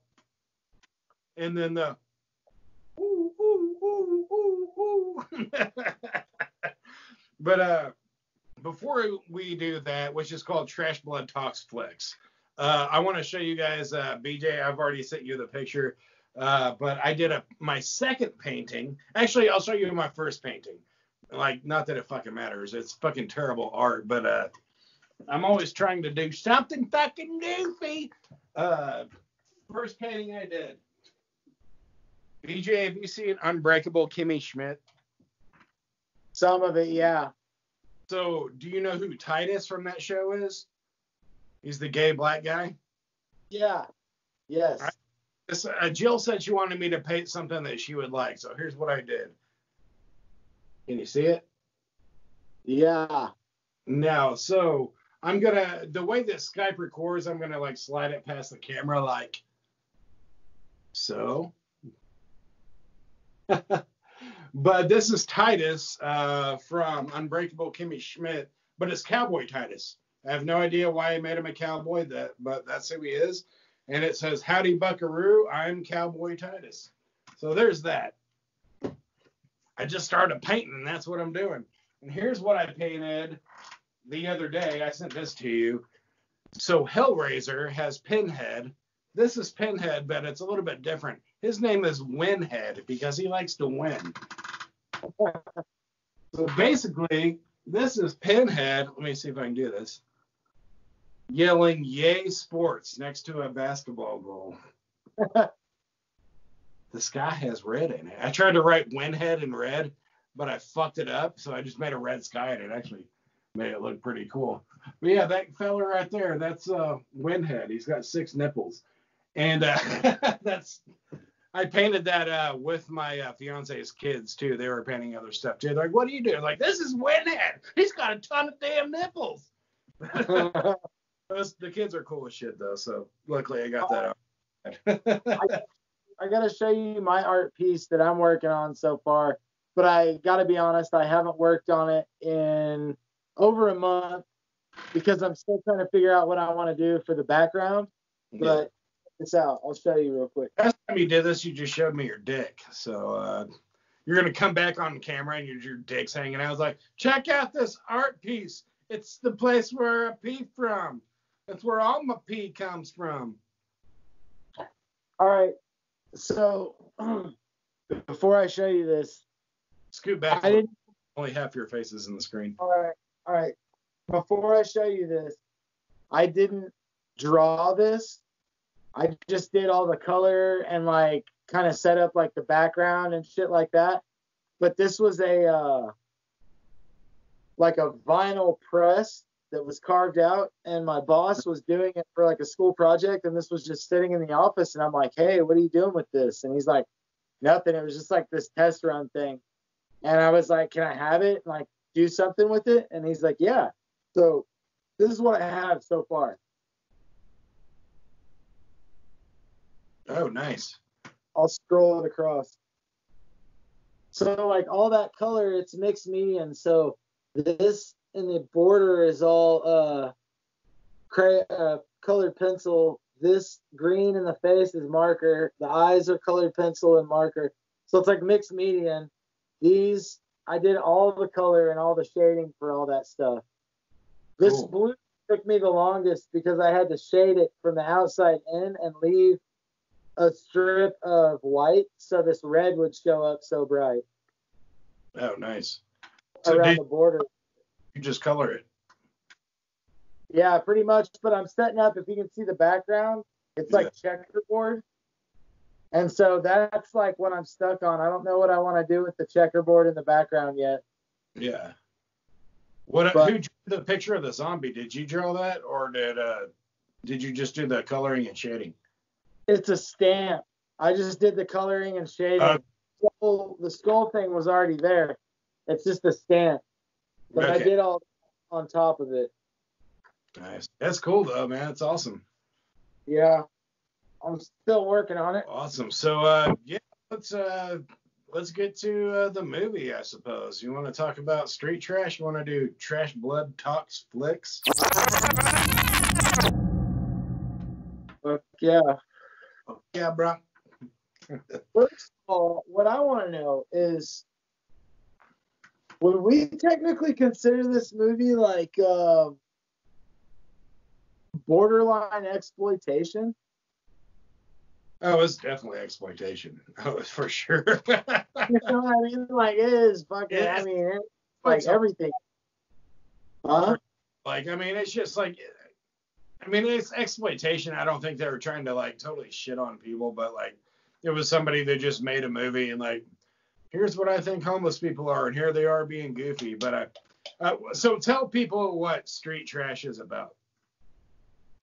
and then the, ooh, ooh, ooh, ooh, ooh. (laughs) but uh, before we do that, which is called Trash Blood Talks Flicks, uh, I want to show you guys, uh, BJ. I've already sent you the picture, uh, but I did a my second painting. Actually, I'll show you my first painting. Like, not that it fucking matters. It's fucking terrible art, but uh, I'm always trying to do something fucking goofy. Uh, first painting I did. BJ, have you seen Unbreakable Kimmy Schmidt? Some of it, yeah. So, do you know who Titus from that show is? He's the gay black guy. Yeah. Yes. This, uh, Jill said she wanted me to paint something that she would like, so here's what I did. Can you see it? Yeah. No. So I'm gonna the way that Skype records, I'm gonna like slide it past the camera like so. (laughs) but this is Titus uh, from Unbreakable Kimmy Schmidt, but it's Cowboy Titus. I have no idea why he made him a cowboy, that but that's who he is. And it says, Howdy Buckaroo, I'm Cowboy Titus. So there's that. I just started painting, and that's what I'm doing. And here's what I painted the other day. I sent this to you. So Hellraiser has Pinhead. This is Pinhead, but it's a little bit different. His name is Winhead because he likes to win. So basically, this is Pinhead. Let me see if I can do this. Yelling "Yay Sports" next to a basketball goal. (laughs) the sky has red in it. I tried to write Winhead in red, but I fucked it up, so I just made a red sky, and it actually made it look pretty cool. But yeah, that fella right there, that's uh, Winhead. He's got six nipples, and uh, (laughs) that's. I painted that uh, with my uh, fiance's kids too. They were painting other stuff too. They're like, "What are you doing?" Like, "This is Winhead. He's got a ton of damn nipples." (laughs) Those, the kids are cool as shit though, so luckily I got that out. (laughs) I gotta show you my art piece that I'm working on so far. But I gotta be honest, I haven't worked on it in over a month because I'm still trying to figure out what I want to do for the background. But it's out. I'll show you real quick. Last time you did this, you just showed me your dick. So uh, you're gonna come back on camera and your, your dick's hanging out. I was like, check out this art piece. It's the place where I pee from. That's where all my pee comes from. All right. So (clears throat) before I show you this, Scoot back. I didn't. Only half your face is in the screen. All right. All right. Before I show you this, I didn't draw this. I just did all the color and like kind of set up like the background and shit like that. But this was a uh, like a vinyl press that was carved out, and my boss was doing it for like a school project, and this was just sitting in the office, and I'm like, hey, what are you doing with this? And he's like, nothing. It was just like this test run thing, and I was like, can I have it? And like do something with it? And he's like, yeah. So this is what I have so far. Oh, nice. I'll scroll it across. So like all that color, it's mixed medium. So this in the border is all uh, cray, uh colored pencil. This green in the face is marker. The eyes are colored pencil and marker. So it's like mixed media. And these, I did all the color and all the shading for all that stuff. This Cool. blue took me the longest because I had to shade it from the outside in and leave a strip of white so this red would show up so bright Oh, nice. So around the border. you just color it? Yeah, pretty much. But I'm setting up. If you can see the background, it's like checkerboard. And so that's like what I'm stuck on. I don't know what I want to do with the checkerboard in the background yet. Yeah. What? But- who drew the picture of the zombie? Did you draw that, or did uh, did you just do the coloring and shading? It's a stamp. I just did the coloring and shading. Uh, the skull thing was already there. It's just a stamp. But I did all on top of it. Nice. That's cool though, man. It's awesome. Yeah. I'm still working on it. Awesome. So uh, yeah, let's uh, let's get to uh, the movie, I suppose. You want to talk about street trash? You want to do trash blood talks flicks? But yeah. Yeah, bro. First of all, what I want to know is would we technically consider this movie like um borderline exploitation? Oh, it's definitely exploitation. (laughs) Oh, for sure. (laughs) You know what I mean? Like it is fucking. Yeah. I mean, it's like everything. Huh? like, I mean, it's just like, I mean, it's exploitation. I don't think they were trying to like totally shit on people, but like, it was somebody that just made a movie and like, here's what I think homeless people are, and here they are being goofy. But I, uh, so tell people what street trash is about.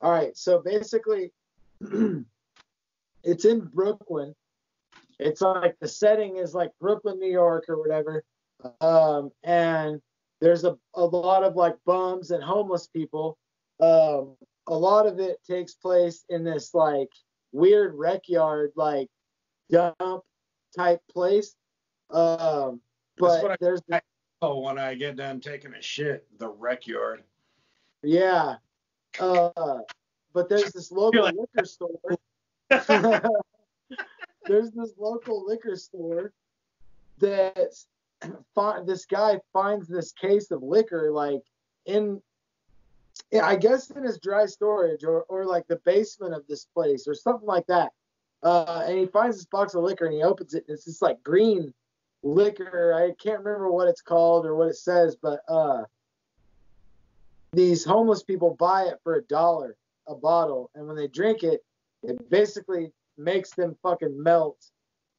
All right. So basically, (clears throat) it's in Brooklyn. It's like the setting is like Brooklyn, New York, or whatever. Um, and there's a, a lot of like bums and homeless people. Um, a lot of it takes place in this like weird rec yard, like dump type place. Um, That's what but I- there's Oh, when I get done taking a shit, the rec yard. Yeah. Uh, but there's this (laughs) local like- liquor store. (laughs) (laughs) there's this local liquor store that (clears throat) this guy finds this case of liquor like in yeah, I guess in his dry storage or, or like the basement of this place or something like that. Uh, and he finds this box of liquor and he opens it and it's this like green liquor. I can't remember what it's called or what it says, but uh, these homeless people buy it for a dollar a bottle, and when they drink it, it basically makes them fucking melt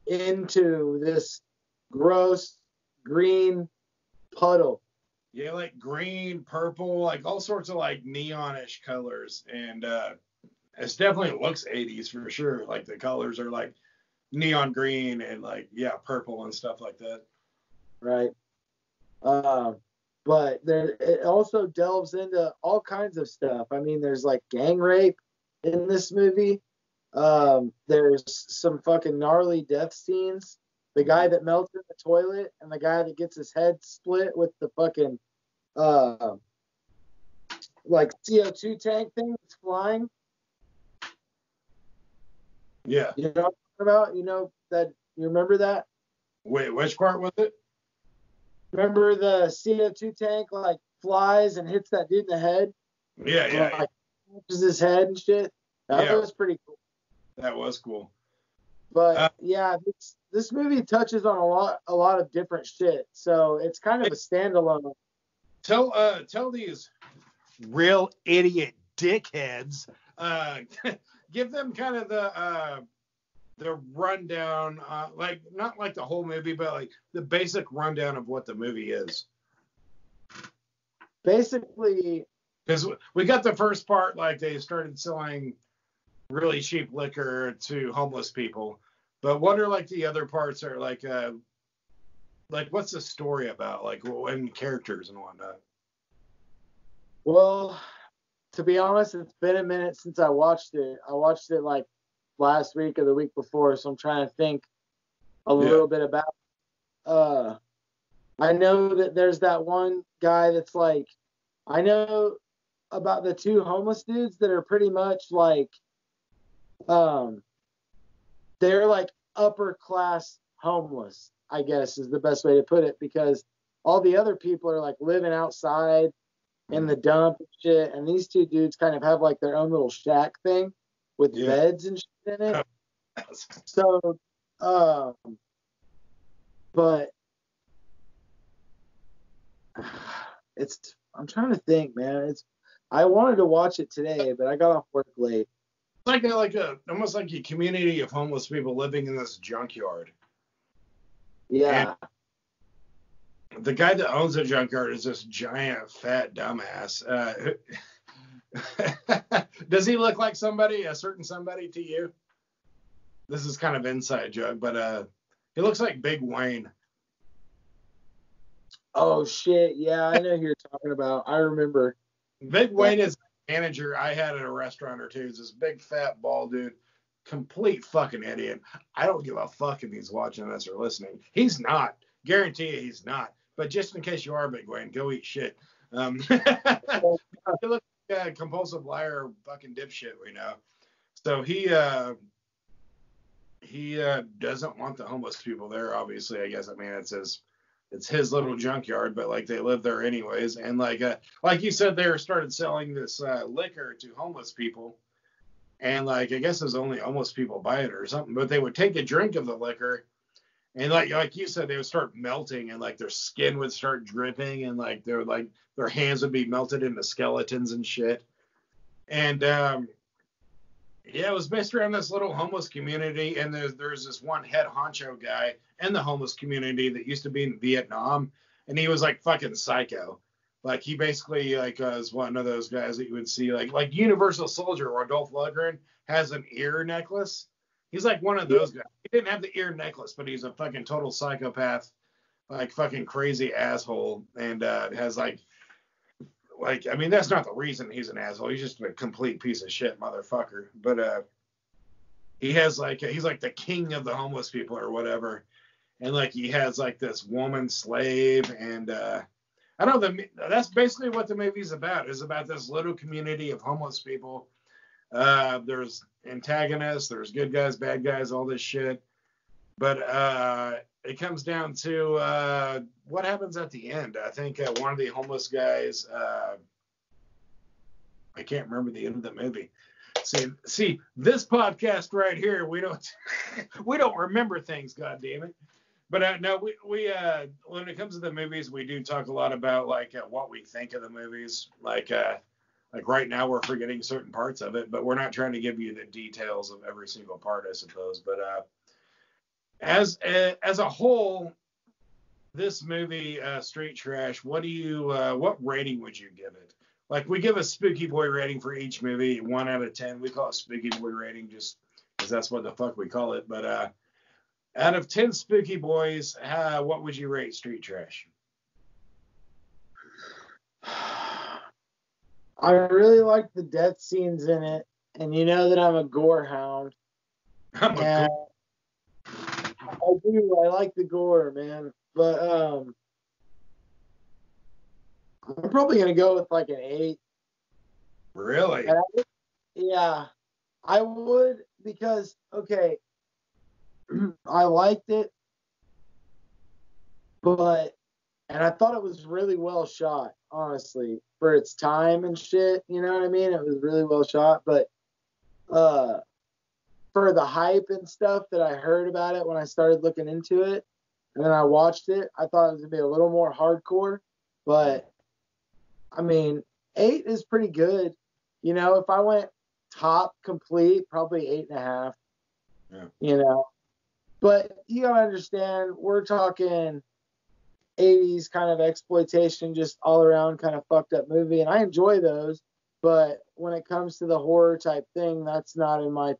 into this gross green puddle. Yeah, like green, purple, like all sorts of like neonish colors, and uh, it's definitely looks 80s for sure. Like the colors are like neon green and like yeah, purple and stuff like that. right? Um, but there, it also delves into all kinds of stuff. I mean, there's like gang rape in this movie. Um, there's some fucking gnarly death scenes. The guy that melts in the toilet and the guy that gets his head split with the fucking uh, like CO2 tank thing that's flying. Yeah. You know what I'm talking about? You know that you remember that? Wait, which part was it? Remember the CO2 tank like flies and hits that dude in the head? Yeah, yeah, yeah. like punches his head and shit. That Yeah. was pretty cool. that was cool. But Uh, yeah, this this movie touches on a lot a lot of different shit. So it's kind of a standalone. Tell uh tell these real idiot dickheads uh (laughs) give them kind of the uh the rundown uh like not like the whole movie but like the basic rundown of what the movie is Basically, because we got the first part like they started selling really cheap liquor to homeless people but what are like the other parts are like uh like what's the story about like when characters and whatnot well, to be honest, it's been a minute since I watched it. I watched it like last week or the week before, so I'm trying to think a Yeah. little bit about. Uh, I know that there's that one guy that's like, I know about the two homeless dudes that are pretty much like, um, they're like upper class homeless, I guess is the best way to put it, because all the other people are like living outside in the dump and shit, and these two dudes kind of have like their own little shack thing with Yeah. beds and shit in it. (laughs) So, um, but (sighs) it's I'm trying to think, man. It's I wanted to watch it today, but I got off work late. It's like a, like a almost like a community of homeless people living in this junkyard. Yeah, The guy that owns the junkyard is this giant fat dumbass. Uh, (laughs) does he look like somebody, a certain somebody to you? This is kind of inside joke, but uh, he looks like Big Wayne. Oh shit, yeah, I know who you're talking about. I remember. Big Wayne is manager I had at a restaurant or two. He's this big fat bald dude, complete fucking idiot. I don't give a fuck if he's watching us or listening. He's not. Guarantee you he's not. But just in case you are Big Wayne, go eat shit. Um, (laughs) he looks like a compulsive liar, fucking dipshit. We know. So he uh, he uh, doesn't want the homeless people there. Obviously, I guess. I mean, it's his it's his little junkyard, but like they live there anyways. And like uh, like you said, they started selling this uh, liquor to homeless people, and like I guess there's only homeless people buy it or something. But they would take a drink of the liquor, and like like you said, they would start melting, and like their skin would start dripping, and like their like their hands would be melted into skeletons and shit. And um, yeah, it was based around this little homeless community, and there's there's this one head honcho guy in the homeless community that used to be in Vietnam, and he was like fucking psycho. Like he basically like uh, was one of those guys that you would see like like Universal Soldier or Dolph Lundgren has an ear necklace. He's like one of those guys. He didn't have the ear necklace, but he's a fucking total psychopath, like fucking crazy asshole, and uh, has like like I mean that's not the reason he's an asshole. He's just a complete piece of shit motherfucker. But uh he has like he's like the king of the homeless people or whatever. And like he has like this woman slave and uh I don't know that's basically what the movie's about. Is about this little community of homeless people. Uh there's antagonists, there's good guys, bad guys, all this shit. But uh it comes down to uh, what happens at the end. I think uh, one of the homeless guys, uh, I can't remember the end of the movie. See, see, this podcast right here, we don't, (laughs) we don't remember things. God damn it! But uh, no, we we uh, when it comes to the movies, we do talk a lot about like uh, what we think of the movies. Like like right now, we're forgetting certain parts of it, but we're not trying to give you the details of every single part, I suppose. But as a, as a whole, this movie, uh, Street Trash, what do you, uh, what rating would you give it? Like we give a Spooky Boy rating for each movie, one out of ten. We call it Spooky Boy rating just because that's what the fuck we call it. But uh, out of ten Spooky Boys, uh, what would you rate Street Trash? I really like the death scenes in it, and you know that I'm a gore hound. I'm a And I do. I like the gore, man. But um, I'm probably gonna go with like an eight. really? I would- yeah, I would because okay, (clears throat) I liked it, but and I thought it was really well shot, honestly, for its time and shit. You know what I mean? It was really well shot, but uh, for the hype and stuff that I heard about it when I started looking into it, and then I watched it, I thought it was gonna be a little more hardcore, but I mean, eight is pretty good. You know, if I went top complete, probably eight and a half. Yeah. You know, but you gotta understand, we're talking 80s kind of exploitation, just all around kind of fucked up movie, and I enjoy those. But when it comes to the horror type thing, that's not in my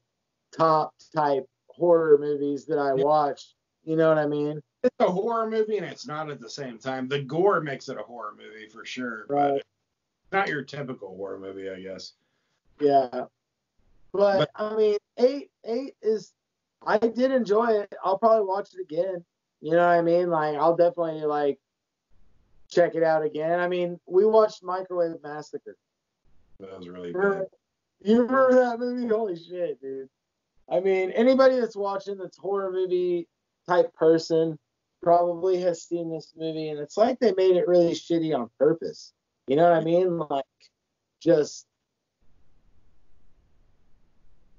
top type horror movies that I watch. You know what I mean? It's a horror movie and it's not at the same time. The gore makes it a horror movie for sure, but Right. it's not your typical horror movie, I guess. Yeah. But, But- I mean, eight eight is I did enjoy it. I'll probably watch it again. You know what I mean? Like I'll definitely like check it out again. I mean, we watched Microwave Massacre. That was really good. You remember that movie? Holy shit, dude. I mean, anybody that's watching this horror movie type person probably has seen this movie, and it's like they made it really shitty on purpose. You know what I mean? Like, just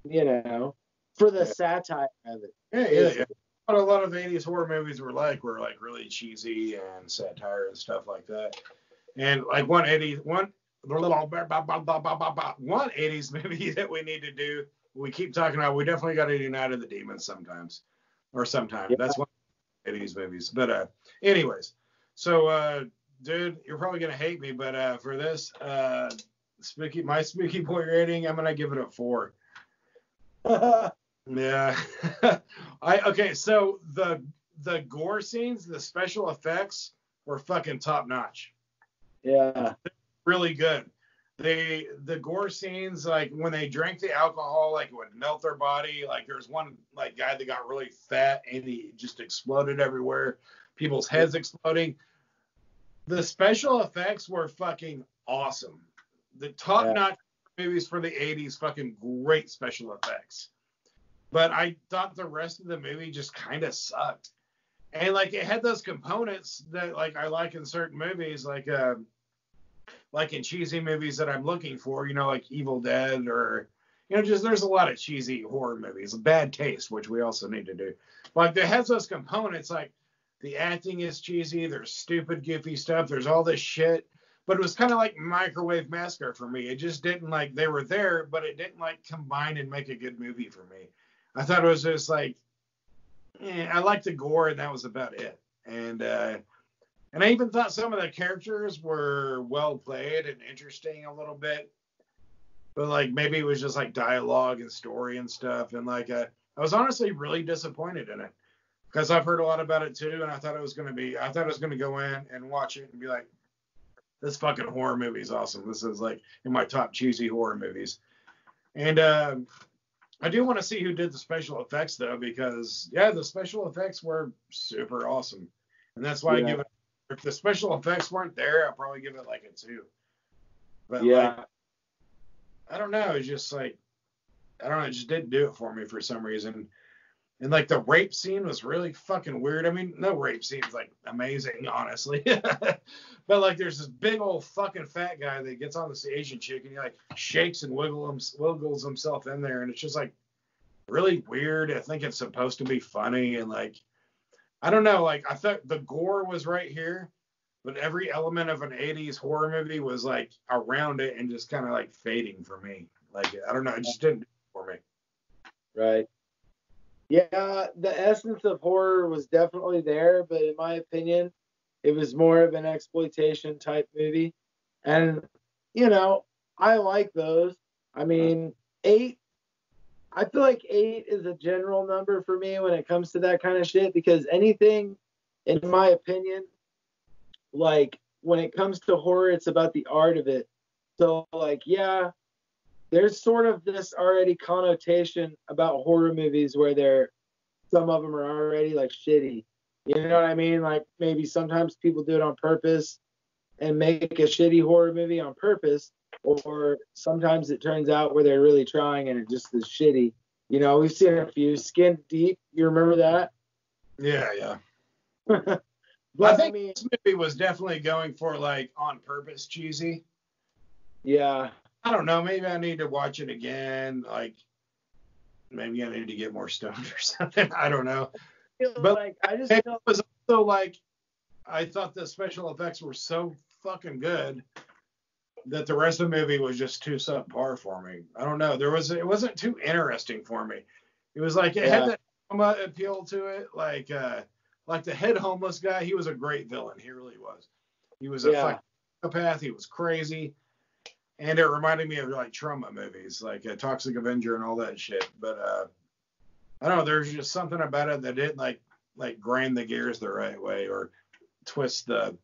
you know, for the Yeah. satire of it. Yeah, yeah, yeah. What a lot of 80s horror movies were like were like really cheesy and satire and stuff like that. And like one 80s one the little, one 80s movie (laughs) that we need to do. We keep talking about. We definitely got to of the Demons sometimes, or sometime. Yeah. That's one of the 80s movies. But uh, anyways, so uh, dude, you're probably gonna hate me, but uh, for this uh, spooky my spooky boy rating, I'm gonna give it a four. (laughs) Yeah. (laughs) I okay, so the the gore scenes, the special effects were fucking top notch. yeah. Really good. They the gore scenes, like when they drank the alcohol, like it would melt their body. Like there's one like guy that got really fat and he just exploded everywhere. People's heads exploding. The special effects were fucking awesome. The top notch movies for the 80s, fucking great special effects. But I thought the rest of the movie just kind of sucked. And like it had those components that like I like in certain movies, like uh, like in cheesy movies that I'm looking for, you know, like Evil Dead or you know, just there's a lot of cheesy horror movies, bad taste, which we also need to do. Like it has those components, like the acting is cheesy, there's stupid, goofy stuff, there's all this shit. But it was kind of like Microwave Massacre for me. It just didn't like they were there, but it didn't like combine and make a good movie for me. I thought it was just like, eh, I liked the gore and that was about it. And uh, and I even thought some of the characters were well played and interesting a little bit. But like maybe it was just like dialogue and story and stuff. And like uh, I was honestly really disappointed in it because I've heard a lot about it too, and I thought it was gonna be I thought I was gonna go in and watch it and be like, this fucking horror movie is awesome. This is like in my top cheesy horror movies. And uh, I do want to see who did the special effects though, because yeah, the special effects were super awesome, and that's why I give it. If the special effects weren't there, I'd probably give it like a two. But Yeah. like, I don't know. It's just like I don't know. It just didn't do it for me for some reason. And like the rape scene was really fucking weird. I mean, no rape scene's like amazing, honestly. (laughs) but like there's this big old fucking fat guy that gets on this Asian chick and he like shakes and wiggle him, wiggles himself in there, and it's just like really weird. I think it's supposed to be funny and like I don't know. Like I thought the gore was right here, but every element of an 80s horror movie was like around it and just kind of like fading for me. Like I don't know, it just didn't do for me. Right. Yeah, the essence of horror was definitely there, but in my opinion, it was more of an exploitation type movie. And, you know, I like those. I mean, eight, I feel like eight is a general number for me when it comes to that kind of shit because anything, in my opinion, like when it comes to horror, it's about the art of it. So, like, yeah, there's sort of this already connotation about horror movies where they're some of them are already like shitty. You know what I mean? Like maybe sometimes people do it on purpose and make a shitty horror movie on purpose, or sometimes it turns out where they're really trying and it just is shitty. You know, we've seen a few. Skin Deep, you remember that? Yeah, yeah. (laughs) but I I, think mean, this movie was definitely going for like on purpose cheesy. yeah, I don't know. Maybe I need to watch it again. Like maybe I need to get more stoned (laughs) or something. I don't know. feel But- like I just It was also like I thought the special effects were so fucking good that the rest of the movie was just too subpar for me. I don't know. There was it wasn't too interesting for me. It was like it Yeah. had that Troma appeal to it. Like uh like the head homeless guy, he was a great villain. He really was. He was a Yeah. psychopath. He was crazy. And it reminded me of like Troma movies, like uh, Toxic Avenger and all that shit. But uh I don't know, there's just something about it that didn't like like grind the gears the right way or twist the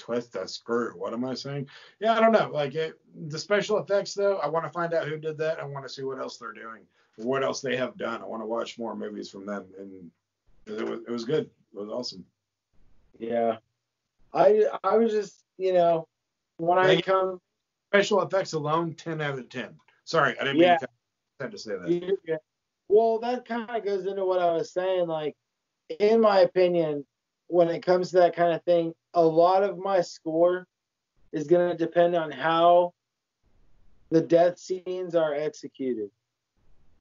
twist the screw. What am I saying? Yeah, I don't know. Like it, the special effects though, I want to find out who did that. I want to see what else they're doing, what else they have done. I want to watch more movies from them, and it was it was good. It was awesome. yeah. I I was just you know when I come Special effects alone, ten out of ten. Sorry, I didn't Yeah. mean to, to say that. You're. Well, that kind of goes into what I was saying. Like, in my opinion, when it comes to that kind of thing, a lot of my score is going to depend on how the death scenes are executed.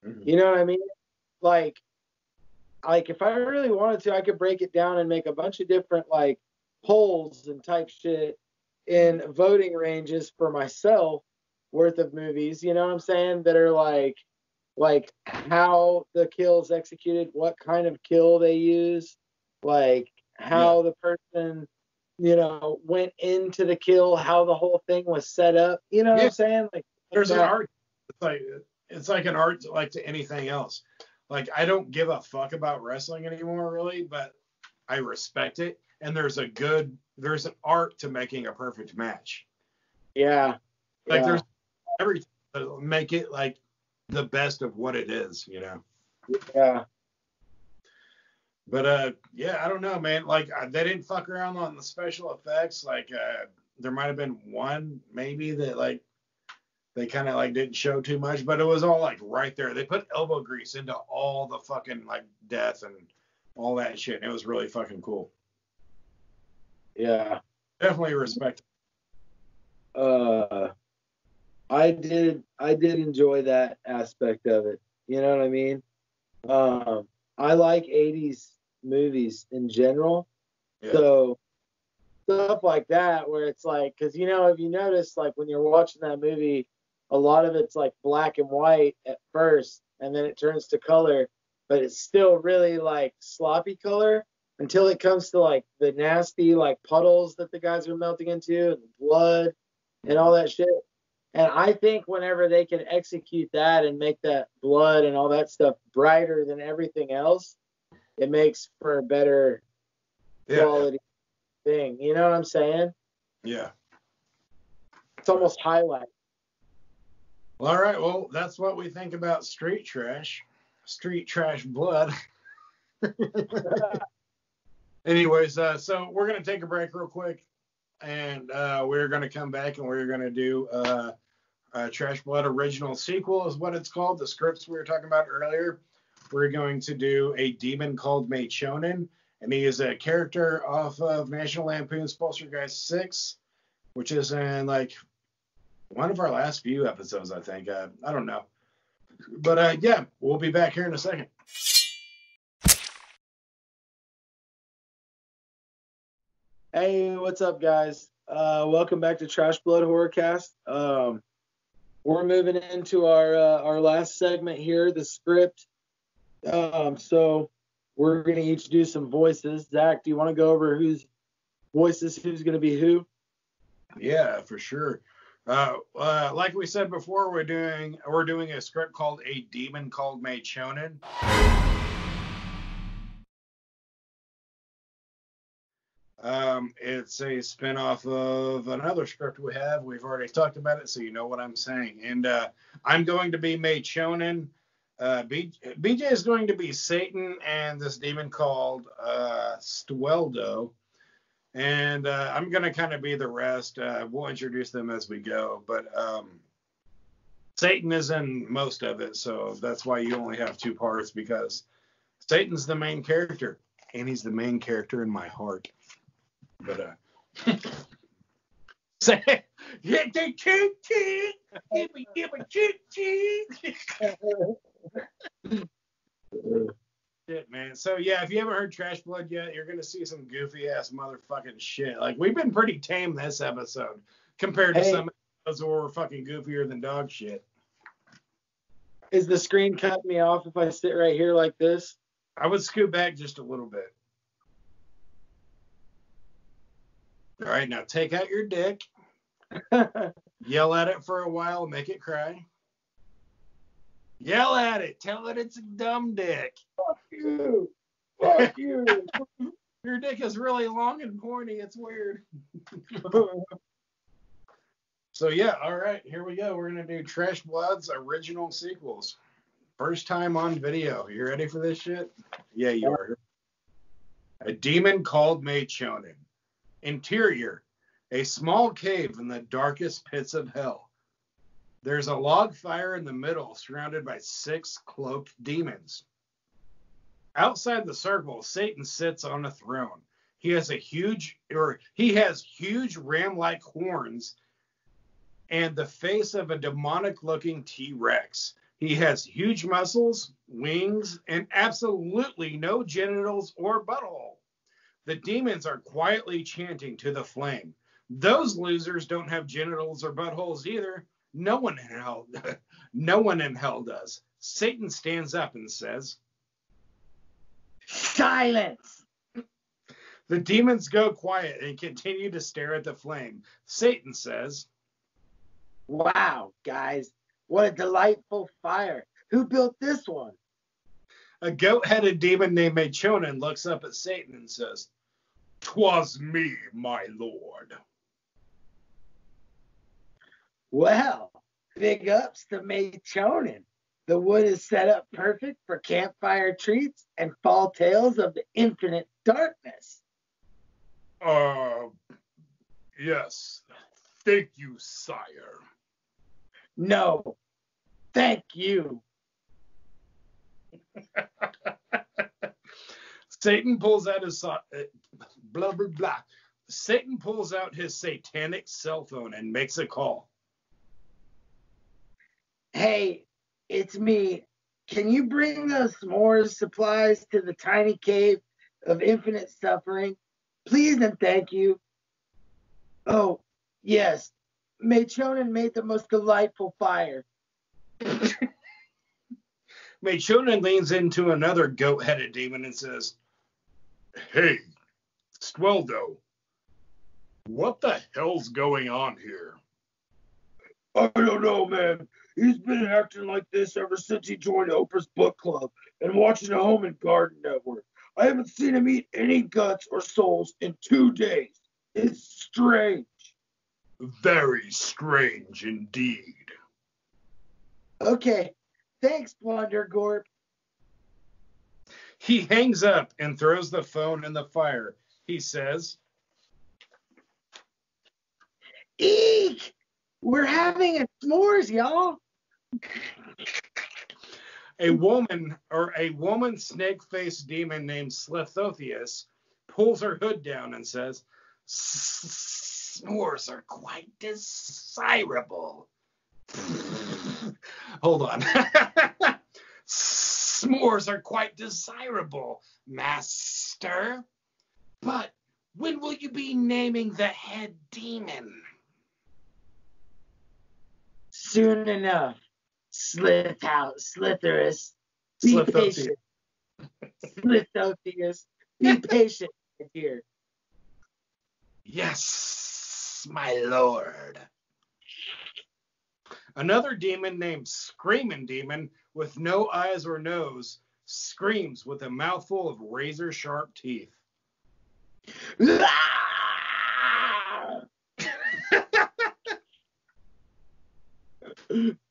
Mhm. You know what I mean? Like, like if I really wanted to, I could break it down and make a bunch of different like polls and type shit in voting ranges for myself worth of movies. You know what I'm saying? That are like, like how the kill's executed, what kind of kill they use, like how the person, you know, went into the kill, how the whole thing was set up. You know what I'm saying? Like There's an art. It's like it's like an art like to anything else. Like I don't give a fuck about wrestling anymore, really, but I respect it. And there's a good there's an art to making a perfect match. Yeah. Like yeah. there's every make it like the best of what it is, you know. yeah. But uh, yeah, I don't know, man. Like uh, they didn't fuck around on the special effects. Like uh, there might have been one maybe that like they kind of like didn't show too much, but it was all like right there. They put elbow grease into all the fucking like death and all that shit. And it was really fucking cool. Yeah. Definitely respect. Uh I did I did enjoy that aspect of it. You know what I mean? Um I like 80s movies in general. Yeah. So stuff like that where it's like cuz you know if you notice like when you're watching that movie a lot of it's like black and white at first and then it turns to color but it's still really like sloppy color until it comes to like the nasty like puddles that the guys are melting into and blood and all that shit. And I think whenever they can execute that and make that blood and all that stuff brighter than everything else, it makes for a better Yeah. quality thing. You know what I'm saying? Yeah. It's almost highlight. Well, all right. Well, that's what we think about street trash. Street trash blood. (laughs) Anyways, uh, so we're gonna take a break real quick, and uh, we're gonna come back and we're gonna do uh, uh, Trash Blood original sequel is what it's called. The scripts we were talking about earlier. We're going to do a demon called Maychonin, and he is a character off of National Lampoon's Poltergeist Six, which is in like one of our last few episodes, I think. Uh, I don't know, but uh, yeah, we'll be back here in a second. Hey, what's up, guys? Uh, welcome back to Trash Blood Horrorcast. Um, we're moving into our uh, our last segment here, the script. Um, so we're gonna each do some voices. Zach, do you want to go over whose voices, who's gonna be who? Yeah, for sure. Uh, uh, like we said before, we're doing we're doing a script called A Demon Called Maychonin. Um, it's a spin-off of another script we have. We've already talked about it, so you know what I'm saying. And uh, I'm going to be Maychonin. Uh, B- BJ is going to be Satan and this demon called uh, Stweldo and uh, I'm gonna kind of be the rest. Uh, we'll introduce them as we go, but um, Satan is in most of it, so that's why you only have two parts because Satan's the main character, and he's the main character in my heart. But uh, say, get the choo choo, give me give me choo (laughs) choo. Shit, man. So yeah, if you haven't heard Trash Blood yet, you're gonna see some goofy ass motherfucking shit. Like we've been pretty tame this episode compared to Hey. some episodes where we're fucking goofier than dog shit. Is the screen cutting me off if I sit right here like this? I would scoot back just a little bit. All right, now take out your dick, (laughs) yell at it for a while, make it cry. Yell at it, tell it it's a dumb dick. Fuck you. Fuck you. (laughs) Your dick is really long and pointy. It's weird. (laughs) So yeah, all right, here we go. We're gonna do Trash Blood's original sequels. First time on video. You ready for this shit? Yeah, you are. A demon called Maychonin. Interior, a small cave in the darkest pits of hell. There's a log fire in the middle, surrounded by six cloaked demons. Outside the circle, Satan sits on a throne. He has a huge, or he has huge ram-like horns and the face of a demonic-looking T-Rex. He has huge muscles, wings, and absolutely no genitals or butthole. The demons are quietly chanting to the flame. Those losers don't have genitals or buttholes either. No one in hell, (laughs) no one in hell does. Satan stands up and says, Silence! The demons go quiet and continue to stare at the flame. Satan says, Wow, guys, what a delightful fire. Who built this one? A goat headed demon named Maychonin looks up at Satan and says, Twas me, my lord. Well, big ups to Maychonin. The wood is set up perfect for campfire treats and fall tales of the infinite darkness. Uh, yes. Thank you, sire. No, thank you. (laughs) Satan pulls out his uh, blah blah blah. Satan pulls out his satanic cell phone and makes a call. Hey, it's me. Can you bring those s'mores supplies to the tiny cave of infinite suffering? Please and thank you. Oh, yes. Maychonin made the most delightful fire. (laughs) Maychonin leans into another goat headed demon and says, Hey, Sweldo, what the hell's going on here? I don't know, man. He's been acting like this ever since he joined Oprah's book club and watching the Home and Garden Network. I haven't seen him eat any guts or souls in two days. It's strange. Very strange indeed. Okay, thanks, Blundergorp. He hangs up and throws the phone in the fire. He says, Eek! We're having a s'mores, y'all. A woman or a woman snake faced demon named Slithotheus pulls her hood down and says, S'mores are quite desirable. (laughs) Hold on. (laughs) S'mores are quite desirable, master. But when will you be naming the head demon? Soon enough. Slith out, Slitherus. Be patient. Slithotheus. Be (laughs) patient, my dear. Yes, my lord. Another demon named Screaming Demon with no eyes or nose screams with a mouthful of razor sharp teeth. (laughs) (laughs)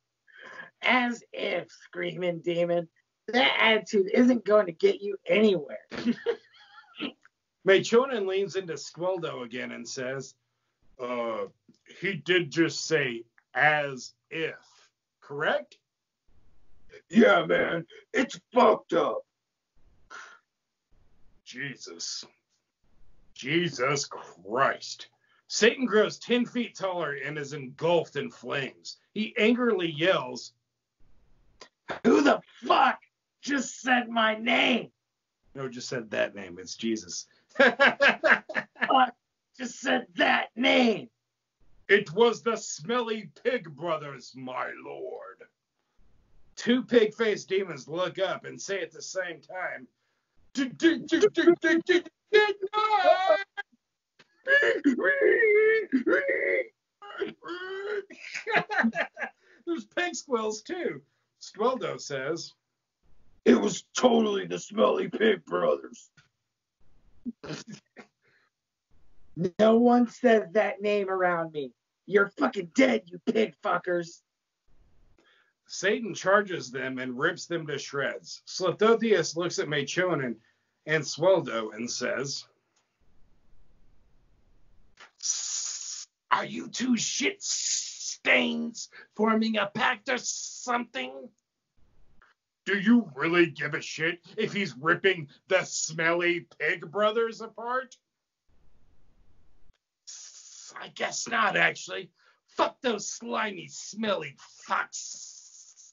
As if, screaming demon, that attitude isn't going to get you anywhere. (laughs) Maychonin leans into Squeldo again and says, Uh, he did just say as if, correct? Yeah, man, it's fucked up. Jesus. Jesus Christ. Satan grows 10 feet taller and is engulfed in flames. He angrily yells, Who the fuck just said my name? No, just said that name. It's Jesus. Fuck just said that name. it was the smelly pig brothers, my lord. Two pig faced demons look up and say at the same time! There's pig squills too. Squeldo says, It was totally the smelly pig brothers. no one says that name around me. You're fucking dead, you pig fuckers. Satan charges them and rips them to shreds. Slithotheus looks at Maychonin and Sweldo and says, Are you two shit stains forming a pact or something? Do you really give a shit if he's ripping the smelly pig brothers apart? I guess not, actually. Fuck those slimy, smelly fucks.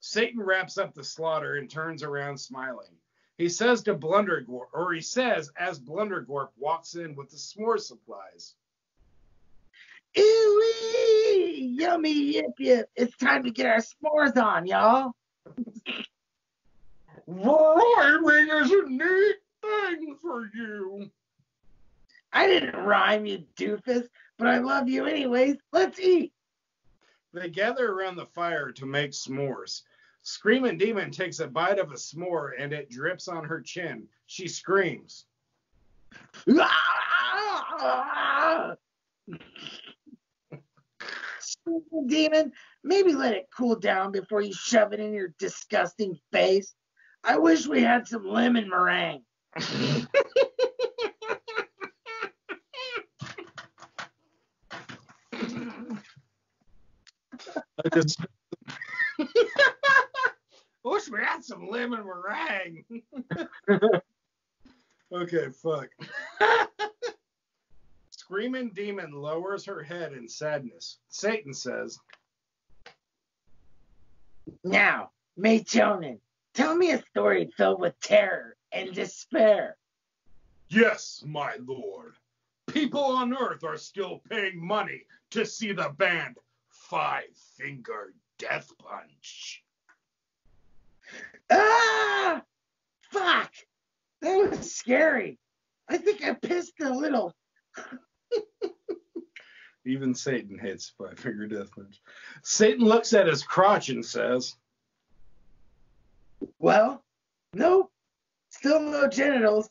Satan wraps up the slaughter and turns around smiling. He says to Blundergorp, or he says as Blundergorp walks in with the s'more supplies. Ooh, yummy yip yip. It's time to get our s'mores on, y'all. Rhyming is a neat thing for you. I didn't rhyme, you doofus, but I love you anyways. Let's eat. They gather around the fire to make s'mores. Screaming Demon takes a bite of a s'more and it drips on her chin. She screams. (laughs) Ah! Demon, maybe let it cool down before you shove it in your disgusting face. I wish we had some lemon meringue. I just (laughs) wish we had some lemon meringue. (laughs) okay, fuck. (laughs) Screaming Demon lowers her head in sadness. Satan says, Now, Maychonin, tell me a story filled with terror and despair. Yes, my lord. People on Earth are still paying money to see the band Five Finger Death Punch. Ah! Fuck! That was scary. I think I pissed a little. Even Satan hates Five (laughs) Finger Death Punch. Satan looks at his crotch and says, Well, no, still no genitals.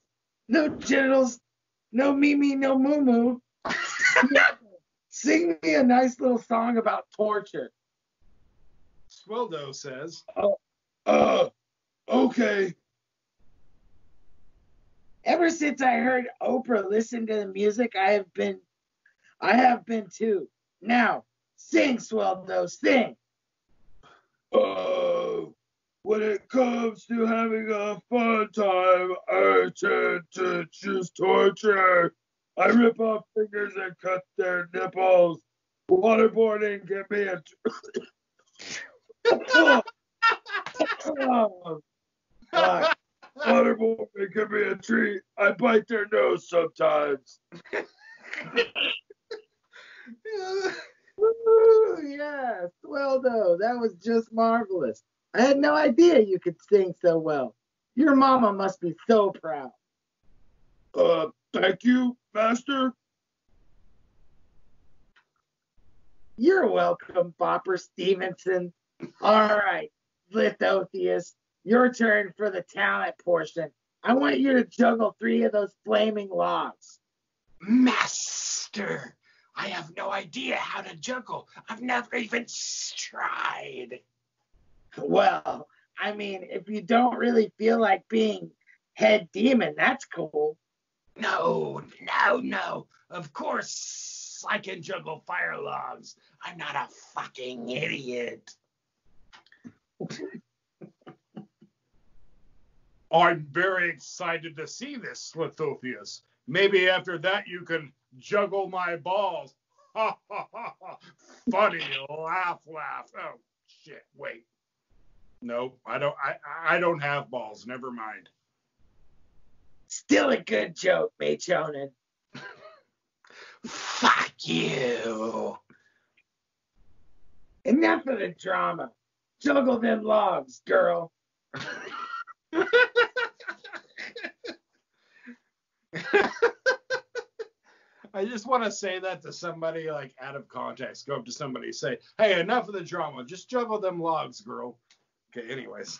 No genitals. No Mimi, no Moo Moo. (laughs) Sing me a nice little song about torture. Sweldo says, Uh, okay. Ever since I heard Oprah listen to the music, I have been, I have been too. Now, sing, Sweldo, sing. Oh, when it comes to having a fun time, I tend to choose torture. I rip off fingers and cut their nipples. Waterboarding can be a. oh. (laughs) Waterboarding can be a treat. I bite their nose sometimes. (laughs) (laughs) Woo, yeah, Sweldo, that was just marvelous. I had no idea you could sing so well. Your mama must be so proud. Uh, thank you, Master. You're welcome, Bopper Stevenson. All right, Lithotheus, your turn for the talent portion. I want you to juggle three of those flaming logs. Master, I have no idea how to juggle. I've never even tried. Well, I mean, if you don't really feel like being head demon, that's cool. No, no, no. Of course I can juggle fire logs. I'm not a fucking idiot. I'm very excited to see this, Slithophius. Maybe after that you can juggle my balls. (laughs) Ha ha ha ha. Funny laugh laugh. Oh shit, wait. No, I don't I I don't have balls. Never mind. Still a good joke, Maychonin. (laughs) Fuck you. Enough of the drama. Juggle them logs, girl. (laughs) I just want to say that to somebody like out of context. Go up to somebody say, "Hey, enough of the drama. Just juggle them logs, girl." Okay. Anyways,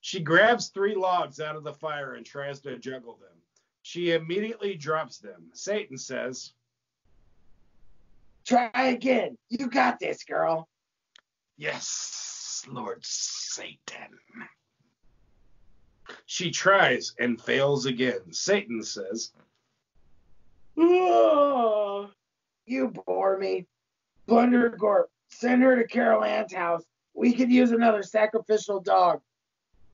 she grabs three logs out of the fire and tries to juggle them. She immediately drops them. Satan says, Try again. You got this, girl. Yes, Lord Satan. She tries and fails again. Satan says, You bore me. Blundergorp, send her to Carol Ann's house. We could use another sacrificial dog.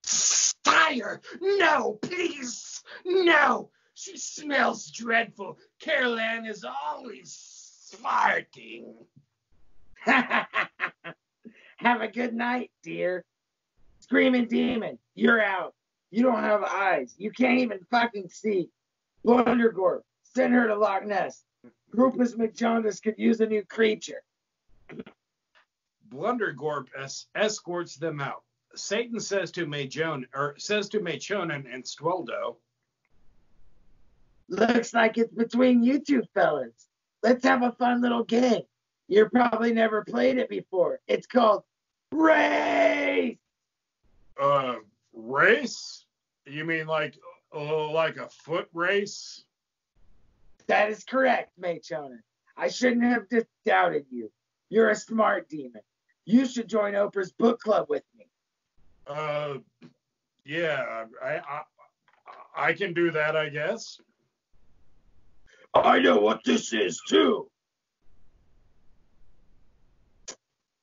Sire, no, please, no. She smells dreadful. Carol Ann is always farting. (laughs) Have a good night, dear. Screaming demon, you're out. You don't have eyes. You can't even fucking see. Blundergorp, send her to Loch Ness. Rufus McJonas could use a new creature. Blundergorp es- escorts them out. Satan says to Majon or says to Maychonin and Sweldo, Looks like it's between you two fellas. Let's have a fun little game. You've probably never played it before. It's called Race. uh, race? You mean like uh, like a foot race? That is correct, Maychonin. I shouldn't have doubted you. You're a smart demon. You should join Oprah's book club with me. Uh, yeah, I, I I can do that, I guess. I know what this is too.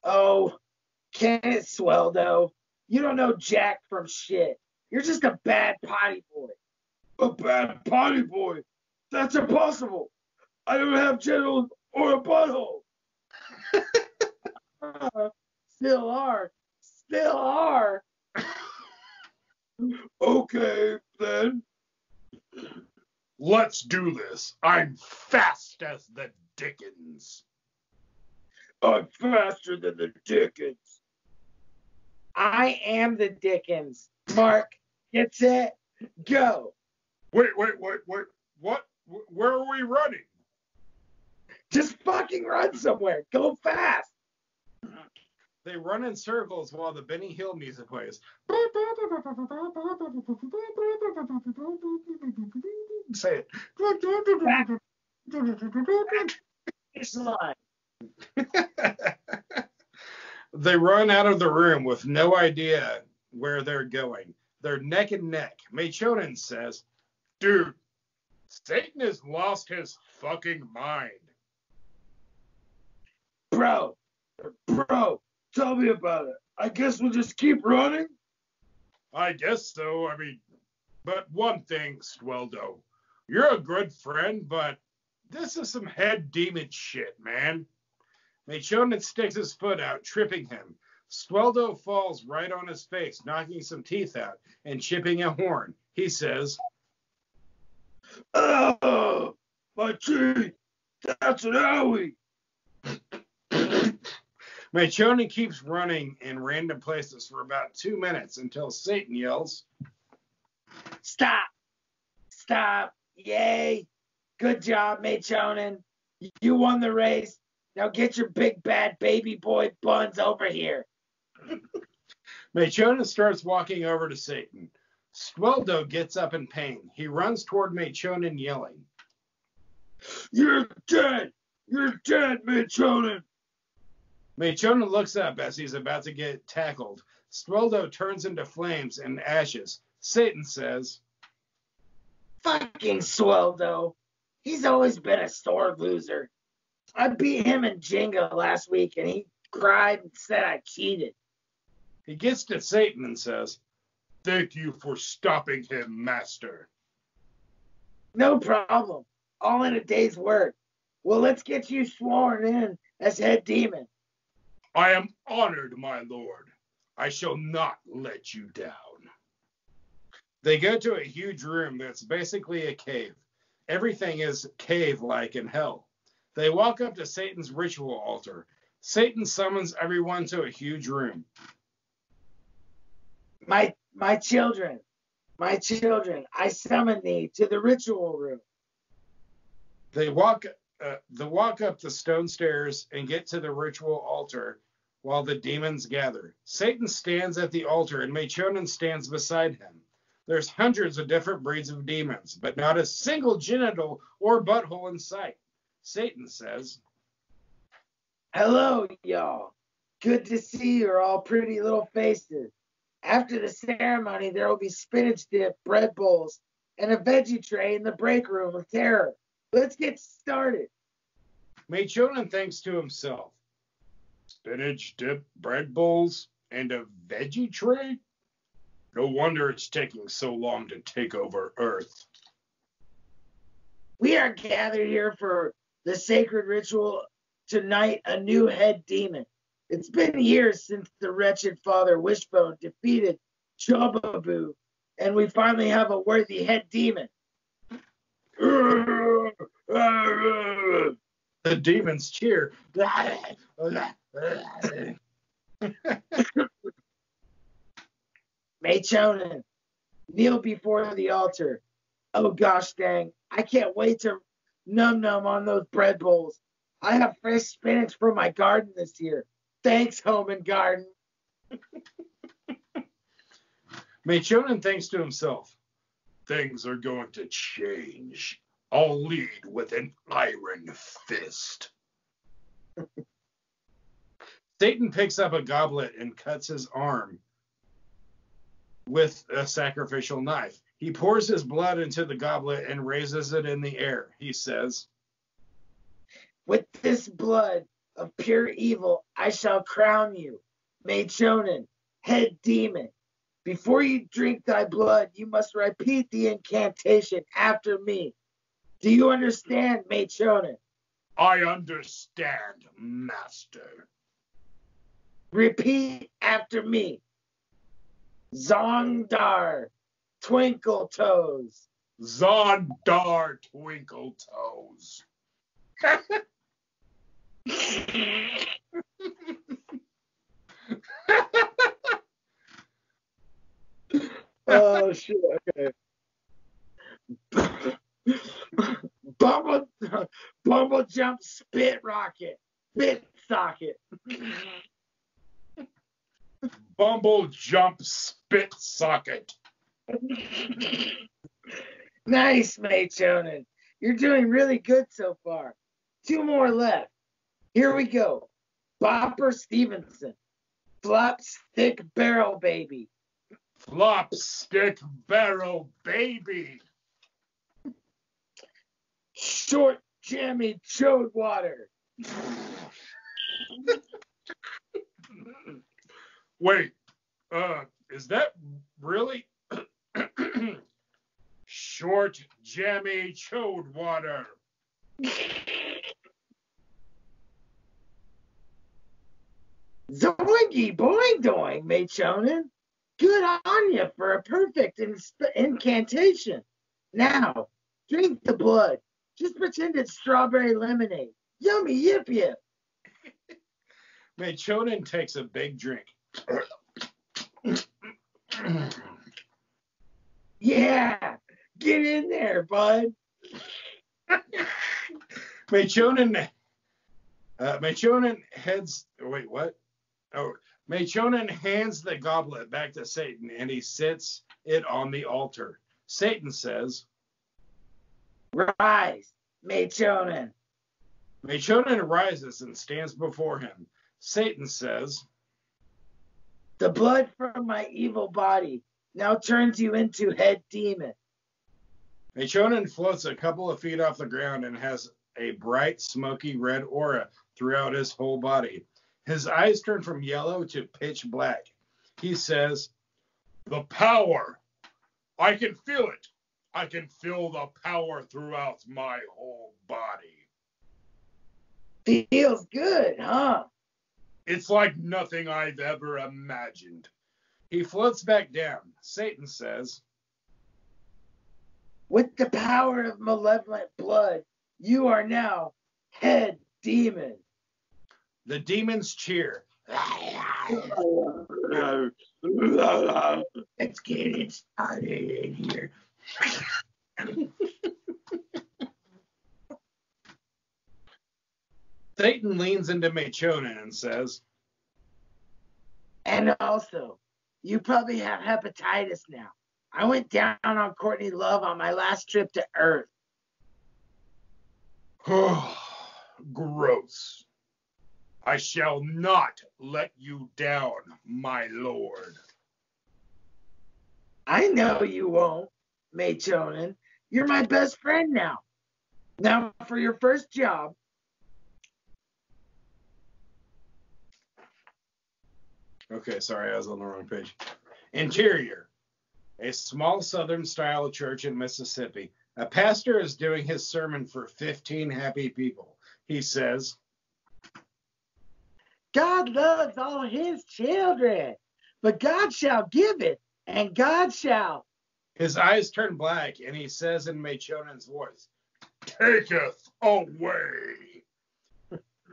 Oh, Kenneth Sweldo. You don't know Jack from shit. You're just a bad potty boy. A bad potty boy. That's impossible. I don't have genitals or a butthole. Uh, (laughs) still are. Still are. (laughs) Okay, then. Let's do this. I'm fast as the Dickens. I'm faster than the Dickens. I am the Dickens. Mark, get set, go. Wait, wait, wait, wait. What? Wh- Where are we running? Just fucking run somewhere. Go fast. They run in circles while the Benny Hill music plays. Say it. Finish (laughs) line. they run out of the room with no idea where they're going. They're neck and neck. Maychonin says, Dude, Satan has lost his fucking mind. Bro, bro, tell me about it. I guess we'll just keep running. I guess so. I mean, but one thing, Sweldo. You're a good friend, but this is some head demon shit, man. Maychonin sticks his foot out, tripping him. Sweldo falls right on his face, knocking some teeth out and chipping a horn. He says, Oh, my teeth. That's an owie. Maychonin keeps running in random places for about two minutes until Satan yells, Stop. Stop. Yay. Good job, Maychonin. You won the race. Now get your big bad baby boy buns over here. (laughs) Maychonin starts walking over to Satan. Sweldo gets up in pain. He runs toward Maychonin yelling. You're dead. You're dead, Maychonin. Maychonin looks up as he's about to get tackled. Sweldo turns into flames and ashes. Satan says, Fucking Sweldo. He's always been a sore loser. I beat him in Jenga last week and he cried and said I cheated. he gets to Satan and says, Thank you for stopping him, Master. No problem. All in a day's work. Well, let's get you sworn in as head demon. I am honored, my lord. I shall not let you down. They go to a huge room that's basically a cave. Everything is cave like in hell. They walk up to Satan's ritual altar. Satan summons everyone to a huge room. My my children, my children, I summon thee to the ritual room. They walk uh, they walk up the stone stairs and get to the ritual altar while the demons gather. Satan stands at the altar and Maychonin stands beside him. There's hundreds of different breeds of demons, but not a single genital or butthole in sight. Satan says, Hello, y'all. Good to see your all pretty little faces. After the ceremony, there will be spinach dip, bread bowls, and a veggie tray in the break room of terror. Let's get started. Maychonin thinks to himself, spinach dip bread bowls and a veggie tray? No wonder it's taking so long to take over Earth. We are gathered here for the sacred ritual tonight, a new head demon. It's been years since the wretched father Wishbone defeated Chobaboo, and we finally have a worthy head demon. The demons cheer. Maychonin, kneel before the altar. Oh gosh dang, I can't wait to num num on those bread bowls. I have fresh spinach from my garden this year. Thanks, home and garden. Maychonin thinks to himself, things are going to change. I'll lead with an iron fist. (laughs) Satan picks up a goblet and cuts his arm with a sacrificial knife. He pours his blood into the goblet and raises it in the air. He says, With this blood of pure evil, I shall crown you, Maychonin, head demon. Before you drink thy blood, you must repeat the incantation after me. Do you understand, Maychonin? I understand, master. Repeat after me. Zongdar, twinkle toes. Zondar Twinkle Toes. (laughs) Oh shit. Okay. Bumble, bumble jump spit rocket, spit socket. Bumble Jump Spit Socket. Nice, Maychonin. You're doing really good so far. Two more left. Here we go. Bopper Stevenson. Flop stick barrel baby. Flop Stick Barrel Baby. Short jammy chode water. Wait, uh, is that really (clears throat) short, jammy, chode water? Zoingy boing doing, Maychonin. Good on you for a perfect insp- incantation. Now, drink the blood. Just pretend it's strawberry lemonade. Yummy yip yip. (laughs) Maychonin takes a big drink. (clears throat) Yeah, get in there, bud. (laughs) Maychonin, uh, Maychonin heads. Wait, what? Oh, Maychonin hands the goblet back to Satan, and he sits it on the altar. Satan says, Rise, Maychonin. Maychonin rises and stands before him. Satan says, The blood from my evil body now turns you into head demon. Maychonin floats a couple of feet off the ground and has a bright, smoky red aura throughout his whole body. His eyes turn from yellow to pitch black. He says, The power! I can feel it! I can feel the power throughout my whole body. Feels good, huh? It's like nothing I've ever imagined. He floats back down. Satan says, With the power of malevolent blood, you are now head demon. The demons cheer. Let's get it started in here. Satan leans into Machona and says, And also, you probably have hepatitis now. I went down on Courtney Love on my last trip to Earth. (sighs) Gross. I shall not let you down, my lord. I know you won't, Maychonin. You're my best friend now. Now, for your first job, Okay, sorry, I was on the wrong page. Interior. a small southern style church in Mississippi. A pastor is doing his sermon for 15 happy people. He says, God loves all his children, but God shall give it, and God shall. His eyes turn black, and he says in Maychonin's voice, Taketh away.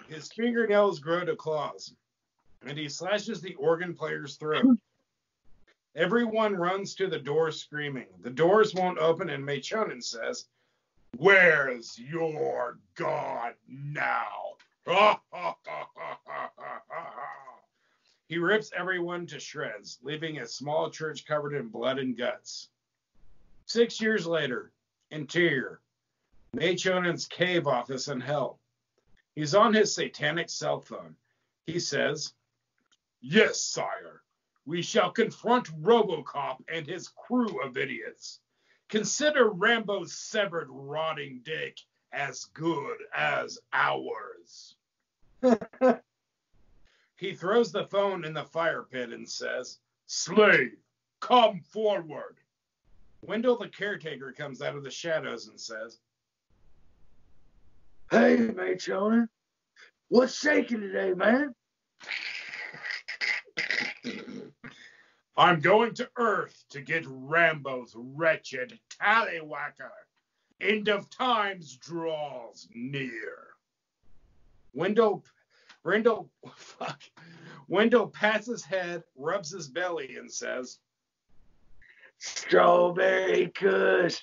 His fingernails grow to claws, and he slashes the organ player's throat. Everyone runs to the door screaming. The doors won't open, and Maychonin says, Where's your God now? (laughs) he rips everyone to shreds, leaving a small church covered in blood and guts. Six years later, interior, Maychonin's cave office in hell. He's on his satanic cell phone. He says, Yes, sire. We shall confront Robocop and his crew of idiots. Consider Rambo's severed, rotting dick as good as ours. (laughs) he throws the phone in the fire pit and says, Slave, come forward. Wendell the caretaker comes out of the shadows and says, Hey, Machona. What's shaking today, man? I'm going to Earth to get Rambo's wretched tallywhacker. End of times draws near. Wendell, Wendell, (laughs) fuck. Wendell pats his head, rubs his belly, and says, Strawberry Kush.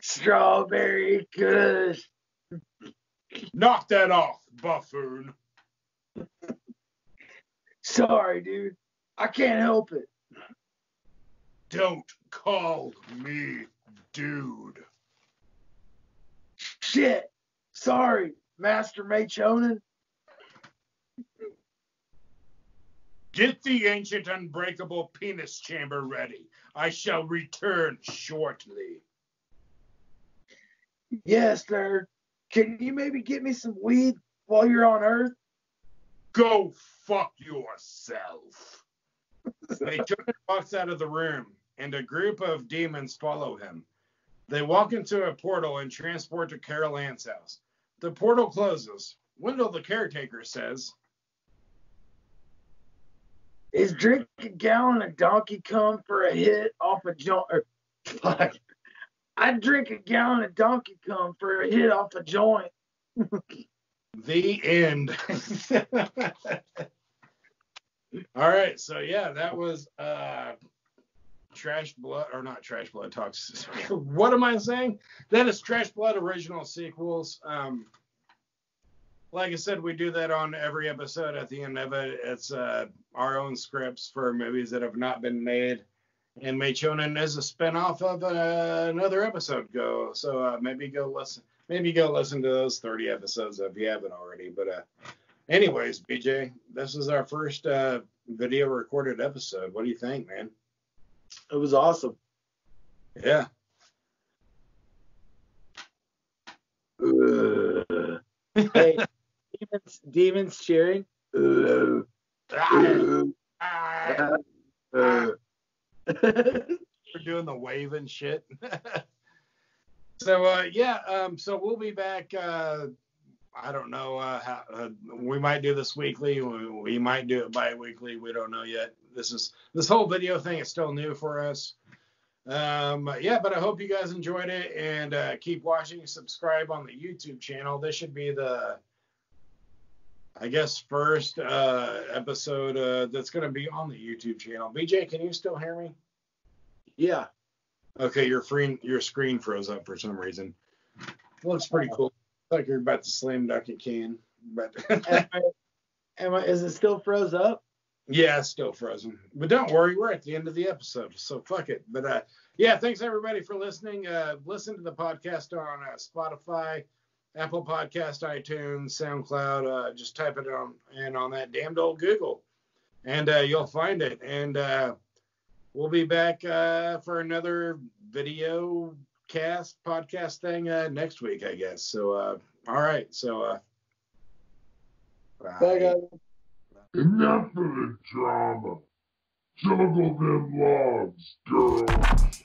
Strawberry Kush. Knock that off, buffoon. (laughs) Sorry, dude. I can't help it. Don't call me dude. Shit. Sorry, Master Maychonin. Get the ancient unbreakable penis chamber ready. I shall return shortly. Yes, sir. Can you maybe get me some weed while you're on Earth? Go fuck yourself. Maychonin walks out of the room, and a group of demons follow him. They walk into a portal and transport to Carol Ann's house. The portal closes. Wendell, the caretaker, says, Is drink a gallon of donkey cum for a hit off a joint? Fuck. I'd drink a gallon of donkey cum for a hit off a joint. The end. (laughs) All right, so yeah, that was uh Trash Blood or not Trash Blood Talks. (laughs) what am I saying? That is Trash Blood original sequels. Um like I said, we do that on every episode. At the end of it, it's uh, our own scripts for movies that have not been made. And Maychonin is a spinoff of uh, another episode. Go so uh, maybe go listen. Maybe go listen to those 30 episodes if you haven't already. But uh, anyways, BJ, this is our first uh, video recorded episode. What do you think, man? It was awesome. Yeah. Hey, demons, demons cheering. We're doing the wave and shit. (laughs) so uh, yeah, um, so we'll be back. Uh, I don't know. Uh, how, uh, we might do this weekly. We, we might do it bi-weekly. We don't know yet. This is this whole video thing is still new for us. Um, yeah, but I hope you guys enjoyed it and uh, keep watching. Subscribe on the YouTube channel. This should be the I guess first uh, episode uh, that's going to be on the YouTube channel. BJ, can you still hear me? Yeah. Okay, your free, your screen froze up for some reason. Looks pretty cool. Like you're about to slam dunk a can, but Am I, am I, is it still froze up? Yeah, it's still frozen. But don't worry, we're at the end of the episode, so fuck it. But uh, yeah, thanks everybody for listening. Uh, listen to the podcast on uh, Spotify, Apple Podcast, iTunes, SoundCloud. Uh, just type it on and on that damned old Google, and uh, you'll find it. And uh, we'll be back uh, for another video cast podcast thing uh, next week, I guess. So, uh, all right. So, uh, Bye, guys. Enough of the drama. Juggle them logs, girls.